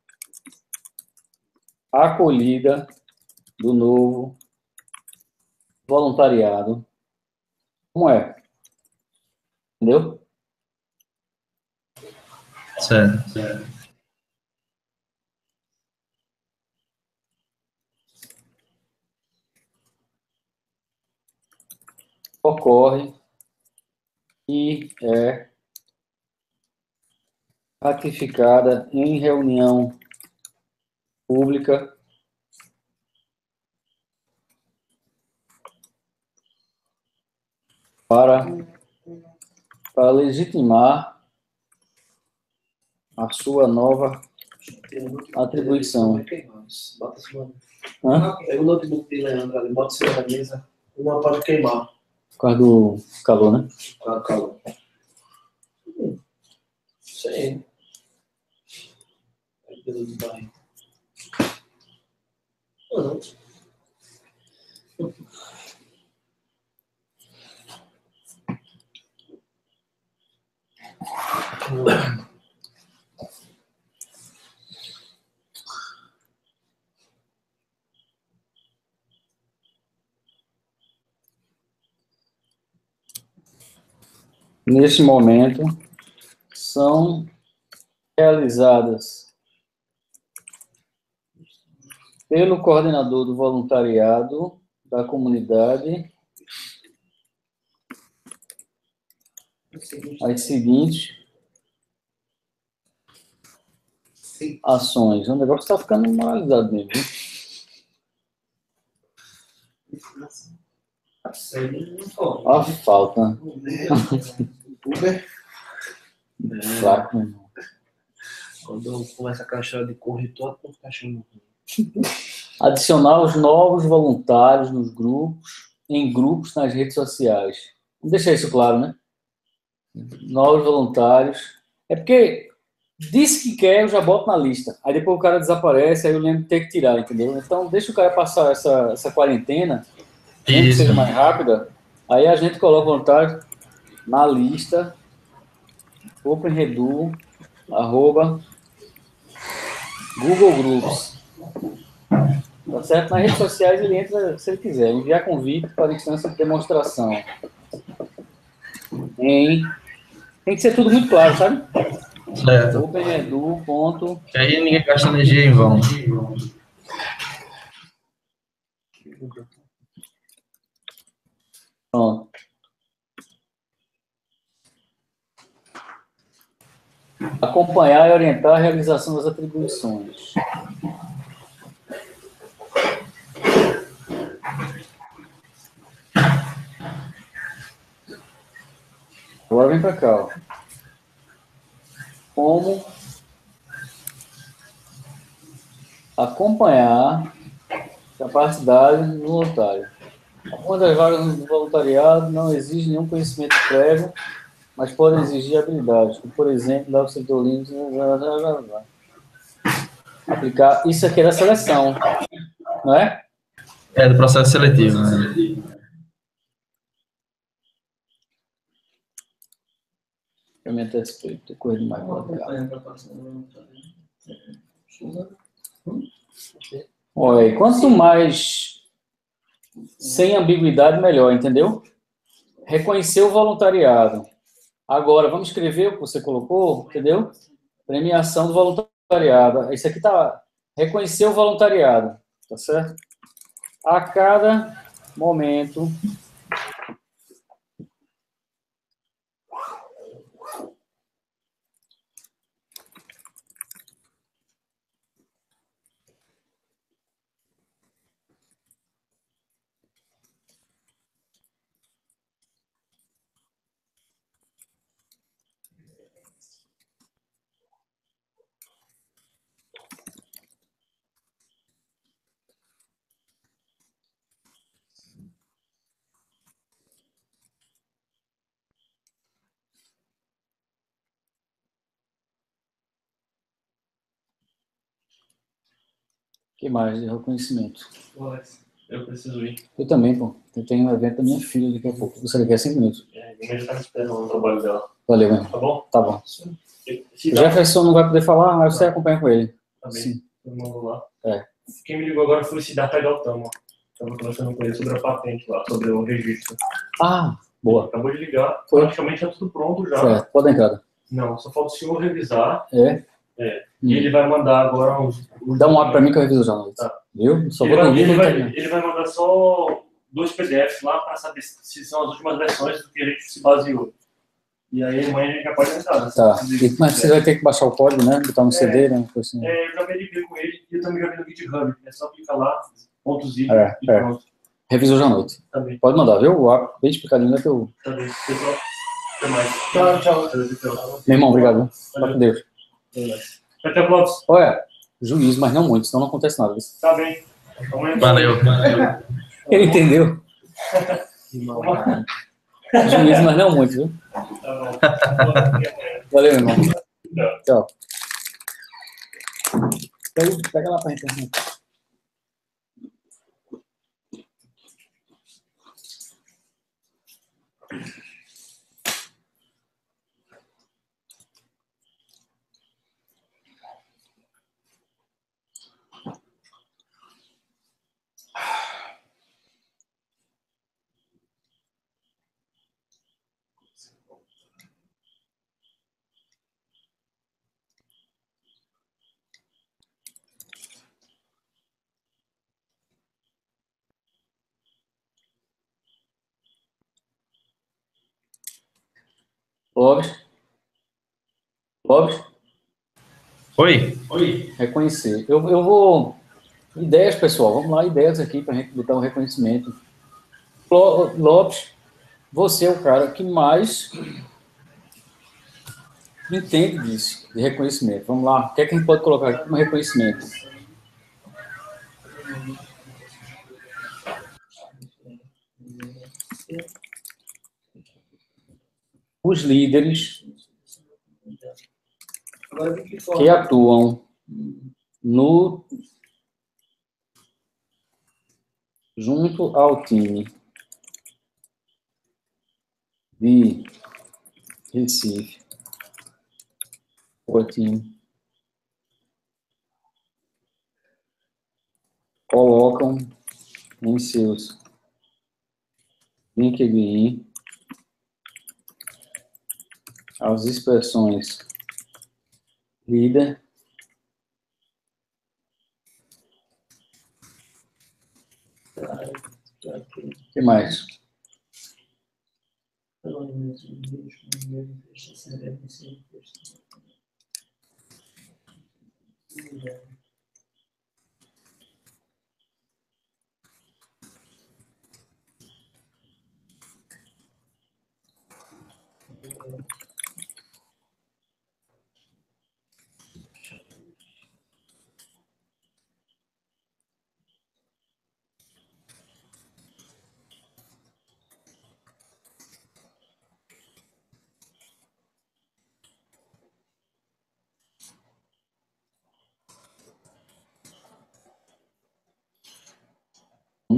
S1: A acolhida do novo voluntariado. Como é? Entendeu?
S6: Certo.
S1: ocorre e é ratificada em reunião pública para, para legitimar a sua nova Atribuição.
S3: Bota o notebook de Leandro ali, bota cima da mesa. Uma pode queimar.
S1: Por causa do calor, né?
S3: Calma, calma. Isso aí. Aí, Deus
S1: neste momento são realizadas pelo coordenador do voluntariado da comunidade as seguintes ações. O negócio está ficando moralizado mesmo. viu?
S2: Isso aí não pode.
S1: A falta.
S4: Uber,
S1: Fraco, meu irmão.
S3: Quando começa aquela história de corretor, fica achando
S1: Adicionar os novos voluntários nos grupos, em grupos nas redes sociais. Vamos deixar isso claro, né? Novos voluntários. É porque disse que quer, eu já boto na lista. Aí depois o cara desaparece, aí eu lembro de ter que tirar, entendeu? Então deixa o cara passar essa, essa quarentena, mesmo que
S6: Isso.
S1: seja mais rápida. Aí a gente coloca o voluntário na lista openredu, arroba, Google Groups. Tá certo? Nas redes sociais ele entra se ele quiser. Enviar convite para instância de demonstração. Em... Tem que ser tudo muito claro, sabe?
S6: Certo.
S1: Openedu. Ponto...
S6: Que aí ninguém gasta energia em vão.
S1: Pronto. Acompanhar e orientar a realização das atribuições. Agora vem para cá. Ó. Como acompanhar capacidade do voluntário. Algumas das vagas do voluntariado não exigem nenhum conhecimento prévio, mas podem exigir habilidades, como, por exemplo, dar o setor limpo, aplicar. Isso aqui é da seleção, não é?
S6: É do processo seletivo, né?
S1: Eu me antecipei, tô correndo mais. Olha, quanto mais sem ambiguidade, melhor, entendeu? Reconhecer o voluntariado. Agora, vamos escrever o que você colocou, entendeu? Premiação do voluntariado. Isso aqui tá. Reconhecer o voluntariado, tá certo? A cada momento. Que mais de reconhecimento?
S5: Alex, eu preciso ir.
S1: Eu também, pô. Eu tenho um evento da minha filha daqui a pouco. Você a cinco minutos.
S5: É, Ninguém está esperando o trabalho dela.
S1: Valeu, meu.
S5: Tá bom?
S1: Tá bom.
S5: Se
S1: O Jefferson não vai poder falar, mas você acompanha com ele.
S5: tá bem.
S1: Sim.
S5: Todo mundo lá.
S1: É.
S5: Quem me ligou agora foi o Siddhartha Gautama. Estava conversando com ele sobre a patente lá, sobre o registro.
S1: Ah, boa.
S5: Acabou de ligar.
S1: Foi.
S5: Praticamente tá tudo pronto já.
S1: Certo. Pode dar entrada.
S5: Não, só falta o senhor revisar.
S1: É?
S5: É.
S1: Hum.
S5: E ele vai mandar agora uns. uns
S1: Dá um app pra mim que eu reviso já.
S5: Tá.
S1: Viu? Só
S5: Ele
S1: vou
S5: vai, ele,
S1: e
S5: vai, ele vai mandar só dois PDFs lá para saber se são as últimas versões do que a gente se baseou. E aí amanhã a gente já pode entrar. né?
S1: Tá.
S5: Se-
S1: E- Mas você vai ter que baixar o código, né? Botar no CD, né? Coisa assim.
S5: É, eu já verifiquei com ele e eu também já vi no GitHub. É só clicar lá, ponto zip
S1: É,
S5: e
S1: é.
S5: pronto.
S1: Hoje à noite.
S5: Tá
S1: Pode mandar, viu? O app bem explicadinho né? Teu...
S5: tá bem. Pessoal, até mais.
S4: Tchau, tchau.
S1: Meu irmão, obrigado. Vai com Deus.
S5: Até Clóvis.
S1: Olha, juízo, mas não muito, senão não acontece nada.
S5: Tá bem.
S6: Valeu, valeu.
S1: Ele entendeu.
S5: Tá
S1: Juízo, mas não muito, viu?
S5: bom.
S1: Valeu, meu irmão. Tchau. Pega, pega lá pra internet. Lopes. Lopes.
S6: Oi?
S1: Reconhecer. Eu, eu vou. Ideias, pessoal. Vamos lá, ideias aqui para a gente botar um reconhecimento. Lo- Lopes, você é o cara que mais entende disso, de reconhecimento. Vamos lá. O que é que a gente pode colocar aqui como reconhecimento? Os líderes
S2: que
S1: atuam no junto ao time de Recife, o time colocam em seus LinkedIn as expressões lida O que mais?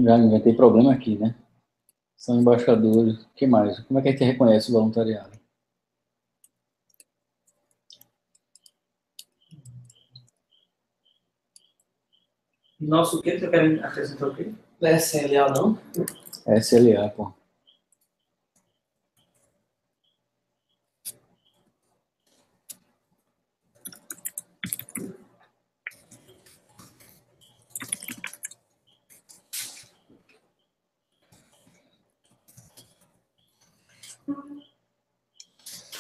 S1: Já inventei problema aqui, né? São embaixadores. O que mais? Como é que a gente reconhece o voluntariado?
S2: Nosso o que você quer acrescentar o quê?
S3: É SLA, não?
S1: SLA, pô.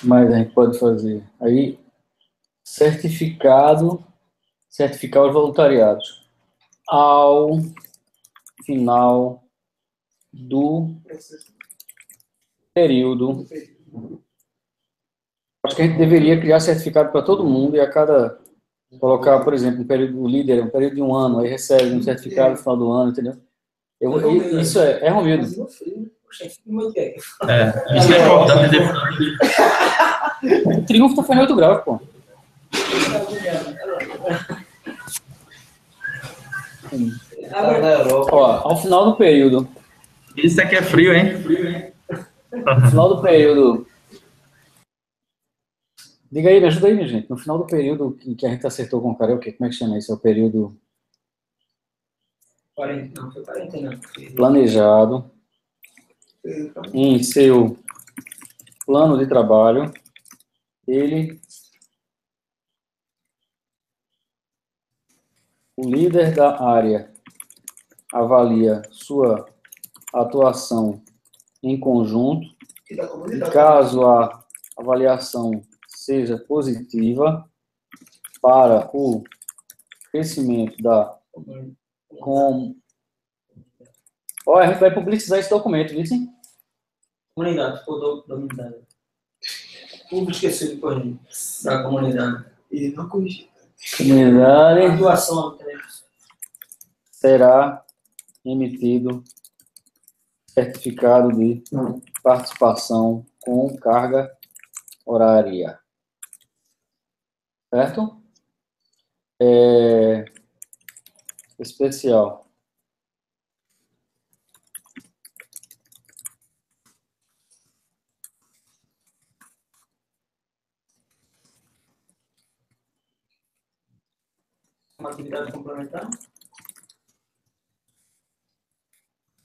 S1: Mas a gente pode fazer. Aí, certificado, certificar os voluntariados. Ao final do período. Acho que a gente deveria criar certificado para todo mundo e a cada. Colocar, por exemplo, um período o líder, um período de um ano, aí recebe um certificado no final do ano, entendeu? Eu, eu- isso é, é Romildo.
S6: É, isso é importante.
S1: O triunfo tá foi em 8 graus, pô.
S3: Tá na Europa.
S1: Ó, ao final do período,
S6: Isso aqui é frio, hein?
S1: no final do período. Diga aí, me ajuda aí, minha gente. No final do período em que a gente acertou com o cara, é o quê? Como é que chama isso? É o período
S2: 40, não, foi 40 não.
S1: planejado em seu plano de trabalho. Ele, o líder da área, avalia sua atuação em conjunto
S4: E da comunidade.
S1: caso a avaliação seja positiva para o crescimento da com Olha, a gente vai publicizar esse documento, viu? sim?
S2: Comunidade, ficou do, dominada. Público esquecido por mim, da comunidade.
S4: E não corrigir.
S1: Comunidade
S2: Atuação, entendeu?
S1: será emitido certificado de participação com carga horária. Certo? É, especial.
S2: Uma atividade complementar.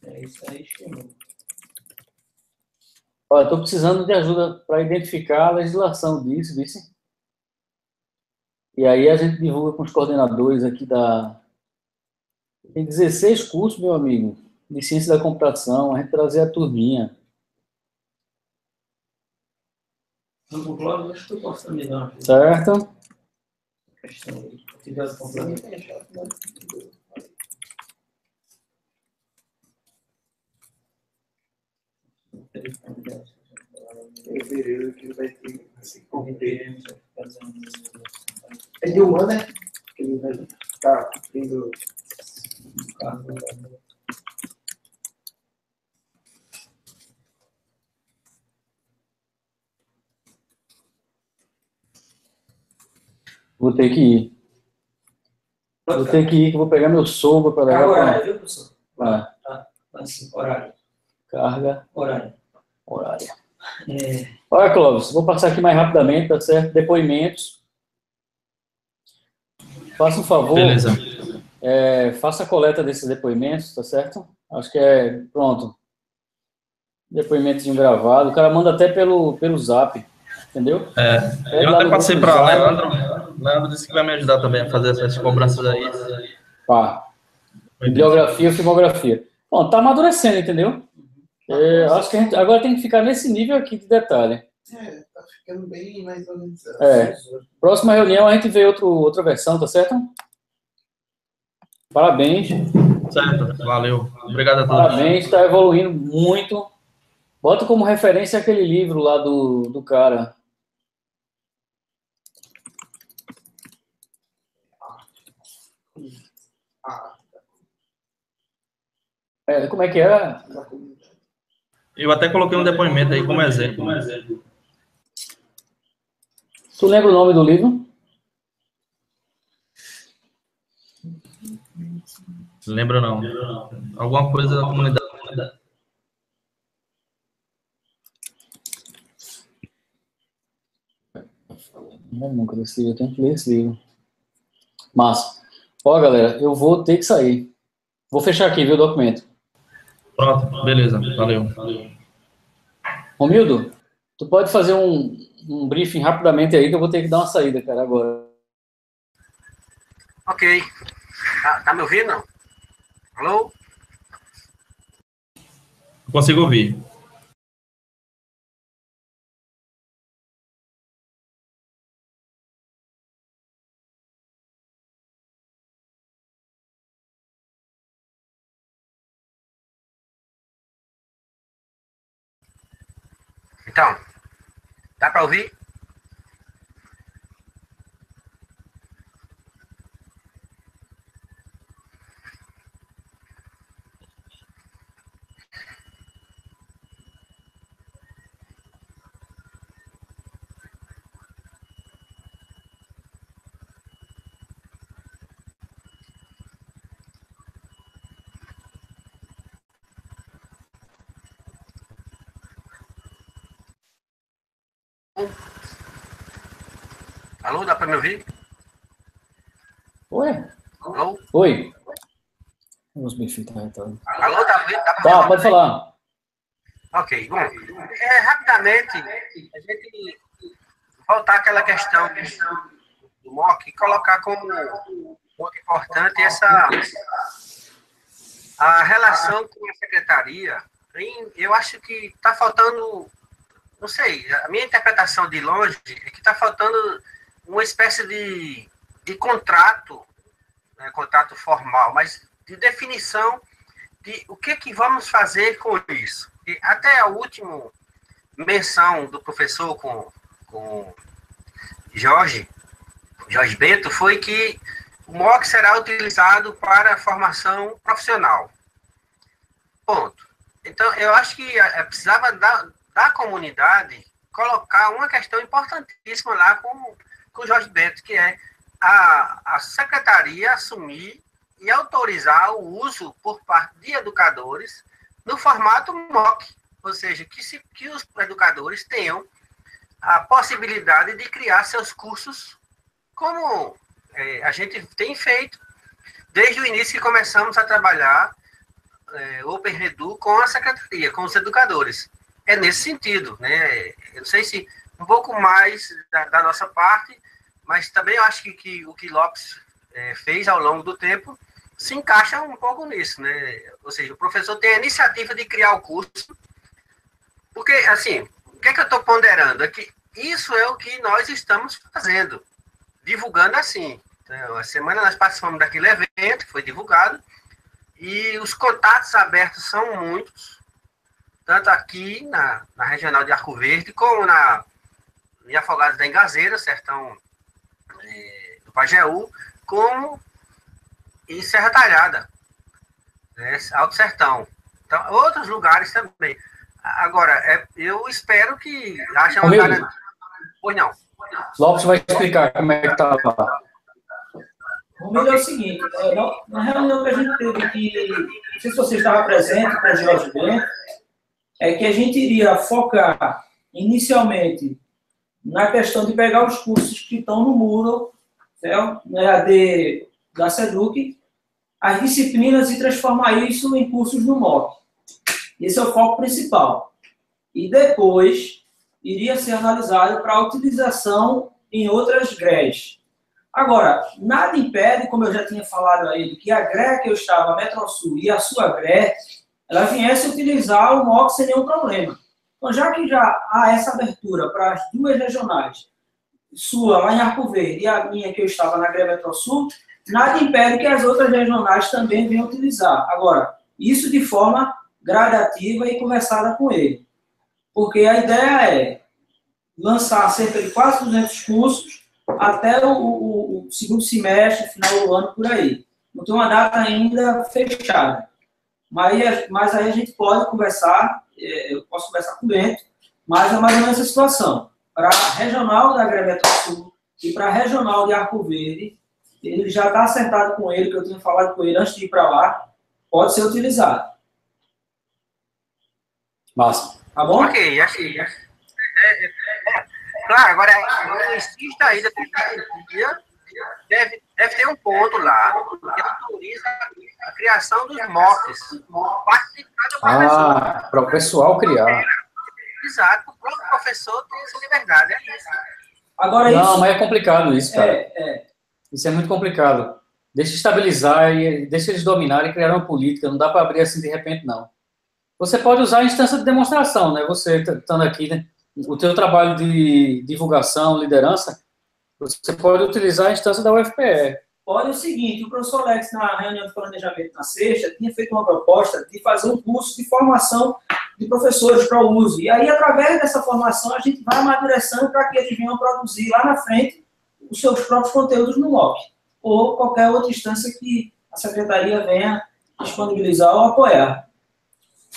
S2: É isso aí, estimula.
S1: Olha, estou precisando de ajuda para identificar a legislação disso, vice. E aí a gente divulga com os coordenadores aqui da. Tem 16 cursos, meu amigo, de ciência da computação, a gente trazer a turminha.
S2: Google, acho que dar uma
S1: Certo?
S2: questão aí. Atividade complementar.
S4: É o período que vai ter assim, cumprir. É de né? Que ele vai estar cumprindo.
S1: Vou ter que ir. Vou ter que ir, que eu vou pegar meu sogro para levar
S2: Carga horária, viu, professor?
S1: Ah,
S2: Assim, horário.
S1: carga
S2: Horário.
S1: horária.
S2: É,
S1: Olha, Clóvis, vou passar aqui mais rapidamente, tá certo? Depoimentos. Faça um favor.
S6: Beleza.
S1: É, faça a coleta desses depoimentos, tá certo? Acho que é. Pronto. Depoimentozinho gravado. O cara manda até pelo, pelo zap. Entendeu?
S6: É,
S1: Pede
S6: eu até passei para. Leandro. Leandro disse que vai me ajudar também a fazer essas cobranças aí.
S1: Pá. Bibliografia, filmografia. Bom, tá amadurecendo, entendeu? É, acho que a gente agora tem que ficar nesse nível aqui de detalhe.
S4: É, tá ficando bem mais organizado.
S1: É. Próxima reunião a gente vê outro, outra versão, tá certo? Parabéns.
S6: Certo, valeu. Obrigado a todos.
S1: Parabéns, está evoluindo muito. Bota como referência aquele livro lá do, do cara. É, como é que
S4: comunidade.
S6: Eu até coloquei um depoimento aí como exemplo.
S1: Tu lembra o nome do livro?
S6: Lembro não. Alguma coisa da comunidade.
S1: Não, nunca desse livro, eu tenho que ler esse livro. Mas, ó, galera, eu vou ter que sair. Vou fechar aqui, viu, o documento.
S6: Pronto, beleza, valeu.
S1: Romildo, tu pode fazer um, um briefing rapidamente aí, que eu vou ter que dar uma saída, cara, agora.
S7: Ok. Tá, tá me ouvindo? Alô?
S6: Consigo ouvir.
S7: Então, dá para ouvir? Me ouvir?
S1: Oi?
S7: Alô?
S1: Oi? Vamos me fitar, então.
S7: Alô, tá, pra
S1: Tá, pode falar.
S7: Ok, bom, é, rapidamente, a gente voltar àquela questão do MOC e colocar como muito importante essa a relação com a secretaria. Eu acho que está faltando, não sei, a minha interpretação de longe é que está faltando uma espécie de, de contrato, né, contrato formal, mas de definição de o que, que vamos fazer com isso. E até a última menção do professor com, com Jorge, Jorge Bento, foi que o MOC será utilizado para formação profissional. Ponto. Então, eu acho que eh, precisava da, da comunidade colocar uma questão importantíssima lá com, com Jorge Bento, que é a, a secretaria assumir e autorizar o uso por parte de educadores no formato MOC, ou seja, que, se, que os educadores tenham a possibilidade de criar seus cursos como eh, a gente tem feito desde o início que começamos a trabalhar eh, Open Redu com a secretaria, com os educadores. É nesse sentido, né? Eu não sei se um pouco mais da, da nossa parte, mas também eu acho que, que o que Lopes eh, fez ao longo do tempo se encaixa um pouco nisso, né? Ou seja, o professor tem a iniciativa de criar o curso, porque, assim, o que é que eu estou ponderando? É que isso é o que nós estamos fazendo, divulgando assim. Então, a semana nós participamos daquele evento, foi divulgado, e os contatos abertos são muitos, tanto aqui na, na regional de Arco Verde, como na em Afogados da Engazeira, sertão eh, do Pajeú, como em Serra Talhada, né, Alto Sertão. Então, outros lugares também. Agora, é, eu espero que haja uma
S1: Amigo.
S7: garantia. Pois não.
S1: Lopes vai explicar como é que tá lá.
S2: Romildo é o seguinte, é, na, reunião que a gente teve aqui, não sei se você estava presente com o Jorge Bento, é que a gente iria focar inicialmente na questão de pegar os cursos que estão no muro, certo? EAD da SEDUC, as disciplinas e transformar isso em cursos no MOC. Esse é o foco principal. E depois iria ser analisado para utilização em outras GREs. Agora, nada impede, como eu já tinha falado a ele, que a GRE que eu estava, a Metrosul, e a sua GRE, ela viesse utilizar o MOC sem nenhum problema. Então, já que já há essa abertura para as duas regionais, sua lá em Arco Verde e a minha que eu estava na GRE Metrosul, nada impede que as outras regionais também venham utilizar. Agora, isso de forma gradativa e conversada com ele. Porque a ideia é lançar cerca de quase 200 cursos até o, o- o segundo semestre, final do ano, por aí. Não tem uma data ainda fechada. Mas, mas aí a gente pode conversar, eu posso conversar com o Bento, mas é mais ou menos essa situação. Para a regional da Greveto Sul e para a regional de Arco Verde, ele já está acertado com ele, que eu tinha falado com ele antes de ir para lá, pode ser utilizado.
S1: Massa.
S2: Tá bom?
S7: Ok, achei. É, é, é. Claro, agora eu insisto ainda, dia deve, deve ter um ponto lá que autoriza a criação dos professor.
S1: Ah, para o pessoal criar.
S7: Exato, o próprio professor tem essa liberdade, é isso.
S2: Agora
S1: Não,
S2: isso.
S1: mas é complicado isso, cara.
S2: É, é.
S1: Isso é muito complicado. Deixa estabilizar e deixa eles dominarem e criar uma política. Não dá para abrir assim de repente, não. Você pode usar a instância de demonstração, né? Você estando aqui, né? O teu trabalho de divulgação, liderança, você pode utilizar a instância da UFPE.
S2: Olha o seguinte, o professor Alex, na reunião de planejamento na sexta, tinha feito uma proposta de fazer um curso de formação de professores para o uso. E aí, através dessa formação, a gente vai amadurecendo para que eles venham produzir lá na frente os seus próprios conteúdos no MOC, ou qualquer outra instância que a secretaria venha disponibilizar ou apoiar.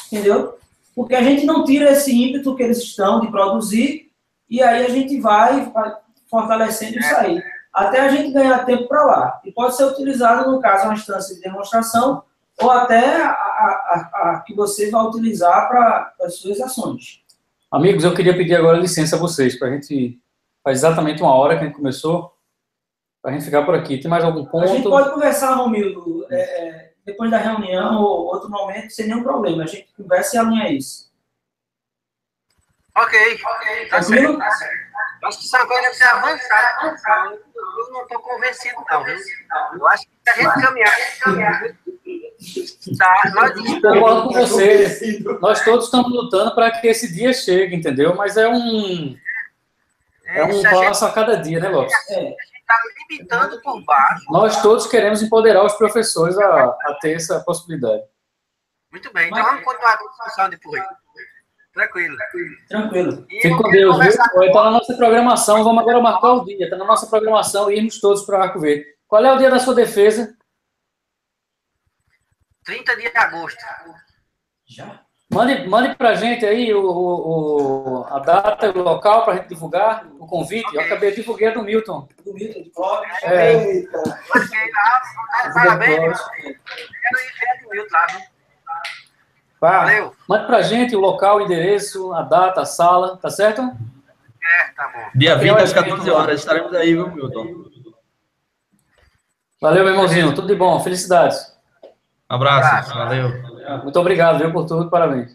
S2: Entendeu? Porque a gente não tira esse ímpeto que eles estão de produzir, e aí a gente vai fortalecendo isso aí até a gente ganhar tempo para lá. E pode ser utilizado, no caso, uma instância de demonstração, ou até a, a, a, a que você vai utilizar para as suas ações.
S1: Amigos, eu queria pedir agora licença a vocês, para a gente. Faz exatamente uma hora que a gente começou, para a gente ficar por aqui. Tem mais algum ponto?
S2: A gente pode conversar, Romildo, é, é, depois da reunião ou outro momento, sem nenhum problema. A gente conversa e alinha isso.
S7: Ok, ok, tá certo. Tá certo. Acho que são coisas que precisa avançar. avançar. Eu não estou convencido, não. Eu acho que se a gente caminhar, tá, nós
S1: Concordo com você. Nós todos estamos lutando para que esse dia chegue, entendeu? Mas é um. É um passo a cada dia, né, Lopes?
S7: A gente está limitando por baixo.
S1: Nós todos queremos empoderar os professores a, a ter essa possibilidade.
S7: Muito bem, então vamos continuar a discussão depois. Tranquilo.
S2: Tranquilo.
S1: Fique com Deus, viu? Está na nossa programação, vamos agora marcar o dia. Está na nossa programação irmos todos para o Arco Verde. Qual é o dia da sua defesa?
S7: 30 de agosto.
S2: Já?
S1: Mande, mande para a gente aí o, o, a data, o local para a gente divulgar, o convite. Okay. Eu acabei de divulgar do Milton.
S2: Do Milton, de Clóvis.
S1: É.
S7: Parabéns, Milton. Quero ir ver do Milton lá, viu?
S1: Valeu. Mande pra gente o local, o endereço, a data, a sala, tá certo?
S7: É, tá bom.
S6: Dia 20 às 14 horas, estaremos aí, viu, Milton?
S1: Valeu, meu irmãozinho. Tudo de bom. Felicidades.
S6: Um abraço. Valeu.
S1: Muito obrigado, viu, por tudo. Parabéns.